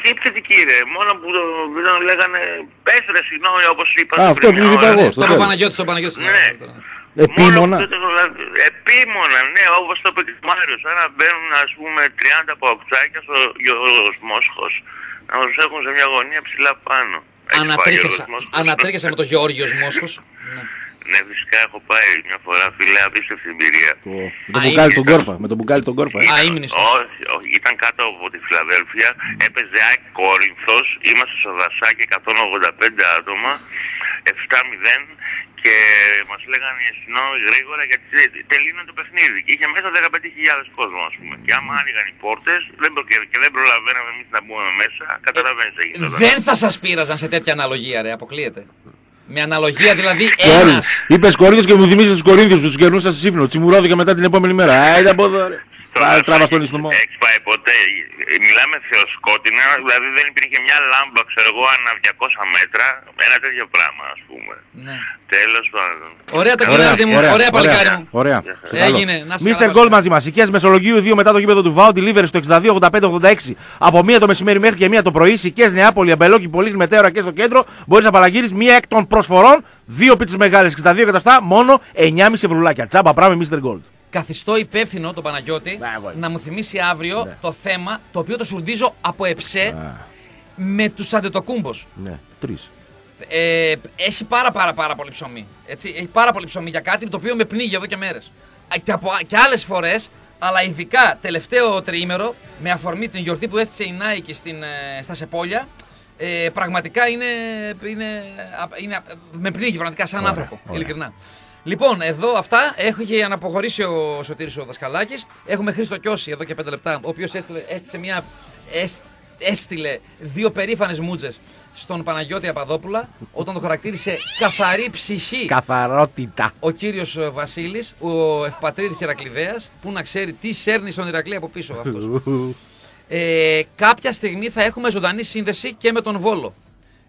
Τι επιθετική ρε, μόνο που το, δεν λέγανε πες ρε συγγνώμη όπως είπα. Α, αυτό πριν που μια είπα ώρα. εγώ. Ναι, στο στον τέλος. Παπαναγιώτη, στον Παναγιώτη. στον Ναι. Παναγιώτη. Επίμονα. Μόνο που το- επίμονα, ναι, όπως το είπε και ο Μάριος, σαν να μπαίνουν ας πούμε 30 παουξάκια στο Γιώργος Μόσχος, να τους έχουν σε μια γωνία ψηλά πάνω. Έχεις πάει Ανατρίχιασα, Γιώργος Μόσχος; ανατρίχιασα με τον Γεώργιος Μόσχος. Ναι. Ναι, φυσικά έχω πάει μια φορά, φίλε, απίστευτη εμπειρία. Το- Με τον Α, μπουκάλι είναι. τον κόρφα. Με τον μπουκάλι τον κόρφα. ε. Α, ήμνηστος. Όχι, όχι, ήταν κάτω από τη Φιλαδέλφια, έπαιζε ΑΕΚ Κόρινθος, είμαστε στο δασάκι 185 άτομα, 7-0 και μας λέγανε οι αστυνόμοι γρήγορα γιατί τε- τελείωνε το παιχνίδι και είχε μέσα 15.000 κόσμο ας πούμε και άμα άνοιγαν οι πόρτες δεν προ- και- και δεν προλαβαίναμε εμείς να μπούμε μέσα, καταλαβαίνεις τι γινόταν. Δεν θα σας πείραζαν σε τέτοια αναλογία, ρε, αποκλείεται. Με αναλογία δηλαδή Κόρης. ένας. Είπες Κορίνθιο και μου θυμίζεις τους Κορίνθιους που τους κερνούσα στη Σύφνο. Τσιμουρώθηκε μετά την επόμενη μέρα. Α, ήταν από εδώ. ρε. Στο Τράβα στον δασάκι ιστομό. Έχεις πάει ποτέ, ε, μιλάμε θεοσκότεινα, δηλαδή δεν υπήρχε μια λάμπα, ξέρω εγώ, ανά 200 μέτρα, ένα τέτοιο πράγμα ας πούμε. Ναι. Τέλος πάντων. Ωραία τα κοινάρτη μου, ωραία παλικάρι μου. Ωραία. Σε καλό. Έγινε, να είσαι Μίστερ καλά, Γκολ παλικάρι. μαζί μας. Οικέ Μεσολογίου 2 μετά το γήπεδο του Βάου. Delivery στο 62-85-86 από 1 το μεσημέρι μέχρι και 1 το πρωί. Οικέ Νεάπολη, Αμπελόκη, Πολύχνη Μετέωρα και στο κέντρο. Μπορείς να παραγγείλεις μία εκ των προσφορών. Δύο πίτσες μεγάλες 62 εκατοστά. Μόνο 9,5 ευρουλάκια. Τσάμπα πράγμα Μίστερ Γκολ. Καθιστώ υπεύθυνο τον Παναγιώτη Ναι, εγώ είμαι. να μου θυμίσει αύριο Ναι. το θέμα το οποίο το σουρντίζω από εψέ με τους αντετοκούμπος. Ναι, τρεις. Ε, έχει πάρα πάρα πάρα πολύ ψωμί. Έτσι, έχει πάρα πολύ ψωμί για κάτι το οποίο με πνίγει εδώ και μέρες. Α, Και, από, και άλλες φορές, αλλά ειδικά τελευταίο τριήμερο, με αφορμή την γιορτή που έστησε η Nike στην, ε, στα Σεπόλια, ε, πραγματικά είναι, είναι, α, είναι, α, με πνίγει πραγματικά σαν Ωραία, άνθρωπο, ωραία. ειλικρινά. Λοιπόν, εδώ αυτά έχει αναποχωρήσει ο Σωτήρης ο Δασκαλάκης. Έχουμε Χρήστο Κιώση εδώ και 5 λεπτά, ο οποίος έστειλε, έστησε μια, έστ- έστειλε δύο περήφανες μούτζες στον Παναγιώτη Απαδόπουλα όταν το χαρακτήρισε καθαρή ψυχή Καθαρότητα. ο κύριος ε, Βασίλης, ο ευπατρίδης Ηρακλειδέας, που να ξέρει τι σέρνει στον Ηρακλή από πίσω αυτός. Ε, κάποια στιγμή θα έχουμε ζωντανή σύνδεση και με τον Βόλο.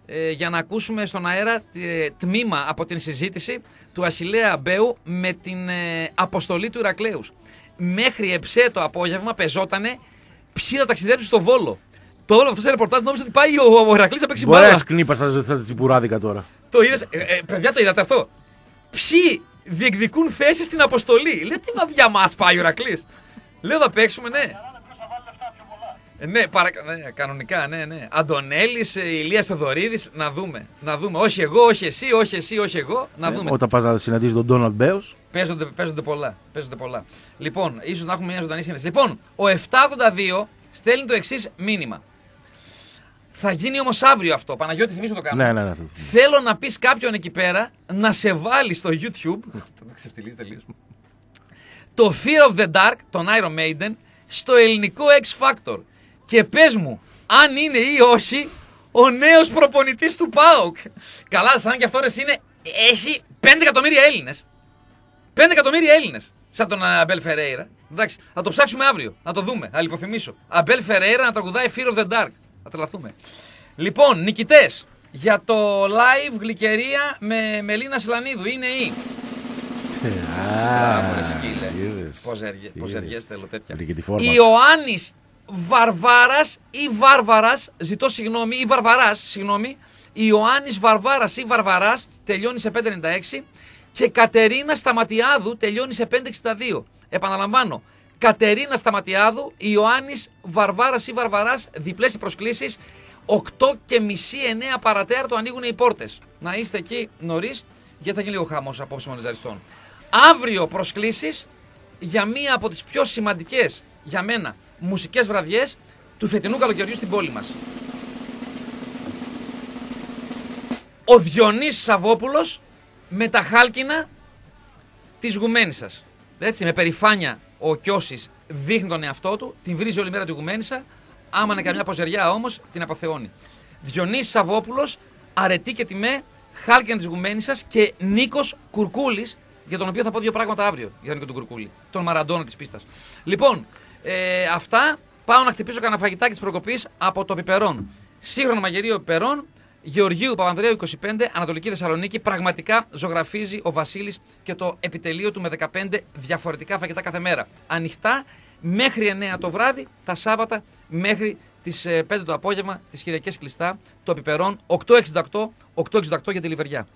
Ε, για να ακούσουμε στον αέρα ε, τμήμα από την συζήτηση του Αχιλέα Μπέου με την ε, αποστολή του Ηρακλέους. Μέχρι εψέ το απόγευμα πεζότανε ποιοι θα ταξιδέψουν στο Βόλο. Το όλο αυτό σε ρεπορτάζ νόμιζε ότι πάει ο, ο Ηρακλής να παίξει Μπορείς μπάλα. να σκνίπα στα, στα τσιπουράδικα τώρα. Το είδες, ε, ε, παιδιά το είδατε αυτό; Ποιοι διεκδικούν θέση στην αποστολή; Λέω τι μα για μας πάει ο Ηρακλής; Λέω θα παίξουμε, ναι. Ναι, παρακα... ναι, κανονικά, ναι, ναι. Αντωνέλης, Ηλίας Θεοδωρίδης, να δούμε. Να δούμε. Όχι εγώ, όχι εσύ, όχι εσύ, όχι εγώ. Να δούμε. Όταν πας να συναντήσεις τον Ντόναλντ Μπέος. Παίζονται, παίζονται πολλά. Παίζονται πολλά. Λοιπόν, ίσως να έχουμε μια ζωντανή σύνδεση. Λοιπόν, ο 782 στέλνει το εξής μήνυμα. Θα γίνει όμως αύριο αυτό. Παναγιώτη, θυμίσω το κάνω. Ναι, ναι, ναι. Θέλω να πεις κάποιον εκεί πέρα να σε βάλει στο YouTube. Θα το ξεφτυλίσει τελείως. Το Fear of the Dark, τον Iron Maiden, στο ελληνικό X Factor. Και πες μου, αν είναι ή όχι ο νέος προπονητής του ΠΑΟΚ. Καλά, σαν και αυτό ρε, είναι. Έχει 5 εκατομμύρια Έλληνες. 5 εκατομμύρια Έλληνες. Σαν τον Αμπέλ Φερέιρα. Εντάξει, θα το ψάξουμε αύριο. Να το δούμε. Θα υποθυμίσω. Αμπέλ Φερέιρα να τραγουδάει Fear of the Dark. Θα τρελαθούμε. Λοιπόν, νικητές για το live γλυκερία με Μελίνα Σλανίδου είναι η. Μπράβο, ρε σκύλε. είδες. Ποζεριέ- Είδες. Ποζεριές θέλω τέτοια. Βρήκε τη φόρμα. Ιωάννης Βαρβάρας ή Βάρβαρας, ζητώ συγγνώμη, ή Βαρβαράς, συγγνώμη. Ιωάννης Βαρβάρας ή Βαρβαράς τελειώνει σε 5,96 και Κατερίνα Σταματιάδου τελειώνει σε 5,62. Επαναλαμβάνω. Κατερίνα Σταματιάδου, Ιωάννης Βαρβάρας ή Βαρβαράς, διπλές οι προσκλήσεις. 8 και μισή 9 παρατέταρτο ανοίγουν οι πόρτες. Να είστε εκεί νωρίς, γιατί θα γίνει λίγο χαμός απόψε μονιζαριστών. Αύριο προσκλήσεις για μία από τις πιο σημαντικές για μένα μουσικές βραδιές του φετινού καλοκαιριού στην πόλη μας. Ο Διονύσης Σαββόπουλος με τα χάλκινα της Γουμένισσας. Έτσι, με περηφάνεια ο Κιώσης δείχνει τον εαυτό του, την βρίζει όλη μέρα τη Γουμένισσα, άμα είναι καμιά ποζεριά όμως, την αποθεώνει. Διονύσης Σαββόπουλος, αρετή και τιμέ, χάλκινα της Γουμένισσας και Νίκος Κουρκούλης, για τον οποίο θα πω δύο πράγματα αύριο, για τον Νίκο του Κουρκούλη, τον Μαραντόνα της πίστας. Λοιπόν, ε, αυτά, πάω να χτυπήσω κανένα φαγητάκι της προκοπής από το πιπερόν. Σύγχρονο μαγειρίο πιπερόν, Γεωργίου Παπανδρέου 25, Ανατολική Θεσσαλονίκη. Πραγματικά ζωγραφίζει ο Βασίλης και το επιτελείο του με 15 διαφορετικά φαγητά κάθε μέρα. Ανοιχτά μέχρι 9 το βράδυ, τα Σάββατα μέχρι τις 5 το απόγευμα, τις Κυριακές κλειστά, το πιπερόν 868, 868 για τη Λιβεριά.